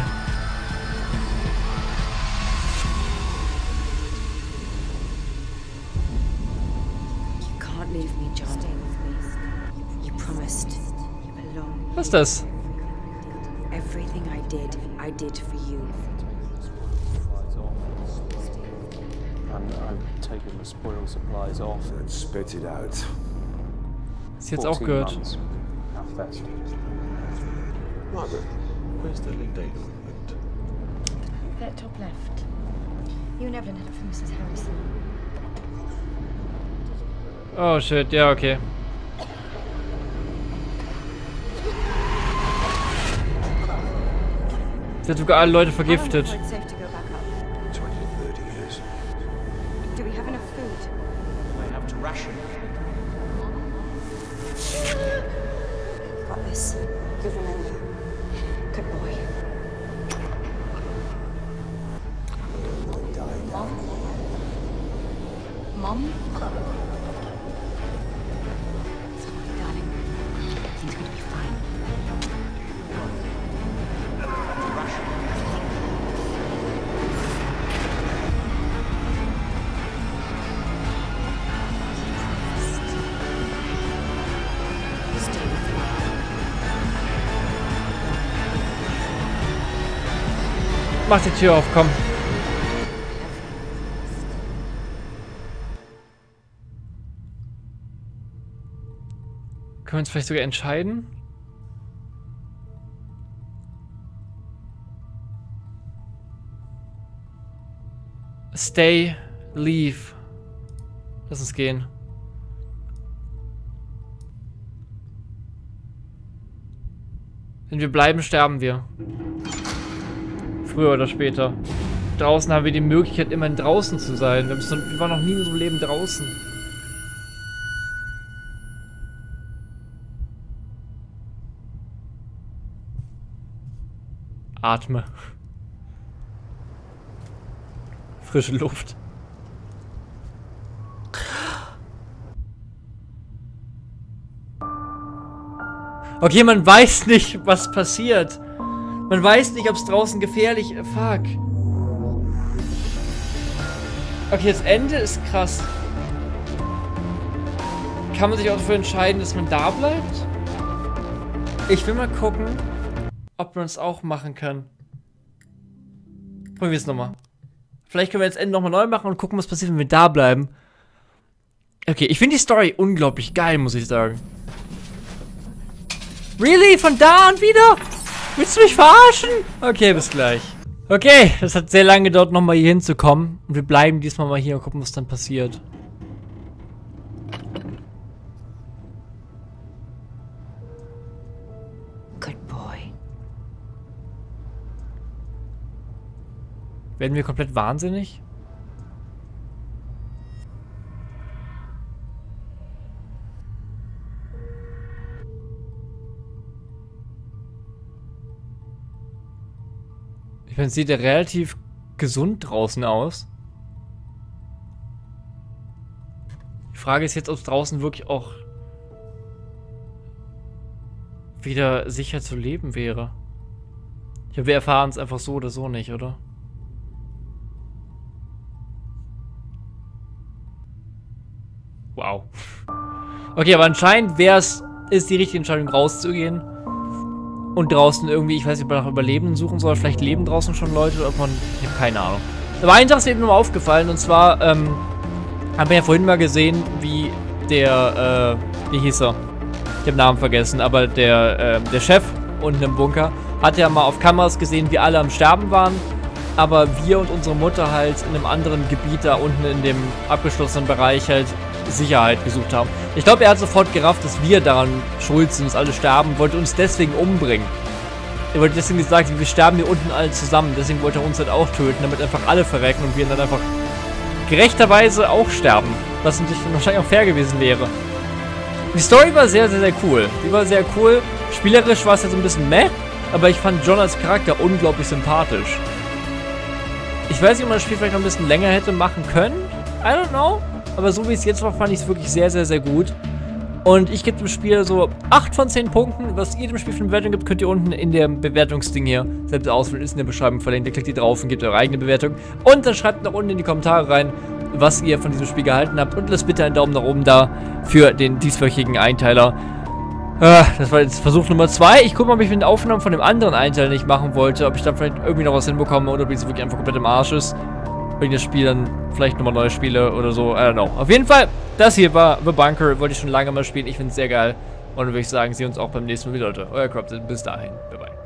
Was ist das? Everything I did, I did for you. Ist jetzt auch 14 gehört. months. How fast. Margaret, where's the Lindale equipment? That top left. You and Evelyn had it from Mrs. Harrison. Oh shit, ja, okay. Sie hat sogar alle Leute vergiftet. Mach die Tür auf, komm. Können wir uns vielleicht sogar entscheiden? Stay, leave. Lass uns gehen. Wenn wir bleiben, sterben wir. Früher oder später. Draußen haben wir die Möglichkeit, immerhin draußen zu sein. Wir, waren noch nie in unserem Leben draußen. Atme. Frische Luft. Okay, man weiß nicht, was passiert. Man weiß nicht, ob es draußen gefährlich... ist. Fuck. Okay, das Ende ist krass. Kann man sich auch dafür entscheiden, dass man da bleibt? Ich will mal gucken, ob man es auch machen kann. Probieren wir es nochmal. Vielleicht können wir jetzt Ende nochmal neu machen und gucken, was passiert, wenn wir da bleiben. Okay, ich finde die Story unglaublich geil, muss ich sagen. Really? Von da und wieder? Willst du mich verarschen? Okay, bis gleich. Okay, das hat sehr lange gedauert, nochmal hier hinzukommen. Und wir bleiben diesmal mal hier und gucken, was dann passiert. Good boy. Werden wir komplett wahnsinnig? Meine, sieht ja relativ gesund draußen aus. Die Frage ist jetzt, ob es draußen wirklich auch wieder sicher zu leben wäre. Ich glaube, wir erfahren es einfach so oder so nicht, oder? Wow. [laughs] Okay, aber anscheinend wäre es, ist die richtige Entscheidung rauszugehen. Und draußen irgendwie, ich weiß nicht, ob man nach Überlebenden suchen soll. Vielleicht leben draußen schon Leute oder ob man, ich habe keine Ahnung. Aber eine Sache ist eben nur aufgefallen und zwar, ähm, haben wir ja vorhin mal gesehen, wie der, äh, wie hieß er? Ich habe den Namen vergessen, aber der, äh, der Chef unten im Bunker hat ja mal auf Kameras gesehen, wie alle am Sterben waren. Aber wir und unsere Mutter halt in einem anderen Gebiet da unten in dem abgeschlossenen Bereich halt Sicherheit gesucht haben. Ich glaube, er hat sofort gerafft, dass wir daran schuld sind, dass alle sterben, wollte uns deswegen umbringen. Er wollte deswegen gesagt, wir sterben hier unten alle zusammen. Deswegen wollte er uns halt auch töten, damit einfach alle verrecken und wir dann einfach gerechterweise auch sterben. Was natürlich wahrscheinlich auch fair gewesen wäre. Die Story war sehr, sehr, sehr cool. Die war sehr cool. Spielerisch war es jetzt ein bisschen meh, aber ich fand John als Charakter unglaublich sympathisch. Ich weiß nicht, ob man das Spiel vielleicht noch ein bisschen länger hätte machen können. I don't know. Aber so wie es jetzt war, fand ich es wirklich sehr, sehr, sehr gut. Und ich gebe dem Spiel so 8 von 10 Punkten. Was jedem Spiel für eine Bewertung gibt, könnt ihr unten in dem Bewertungsding hier selbst auswählen. Ist in der Beschreibung verlinkt. Ihr klickt ihr drauf und gebt eure eigene Bewertung. Und dann schreibt noch unten in die Kommentare rein, was ihr von diesem Spiel gehalten habt. Und lasst bitte einen Daumen nach oben da für den dieswöchigen Einteiler. Ah, das war jetzt Versuch Nummer 2. Ich gucke mal, ob ich mit den Aufnahmen von dem anderen Einteil nicht machen wollte, ob ich da vielleicht irgendwie noch was hinbekomme oder ob es wirklich einfach komplett im Arsch ist. Das Spiel dann vielleicht nochmal neu spiele oder so. I don't know. Auf jeden Fall, das hier war The Bunker. Wollte ich schon lange mal spielen. Ich finde es sehr geil. Und würde ich sagen, sehen uns auch beim nächsten Mal wieder, Leute. Euer Crop, bis dahin. Bye bye.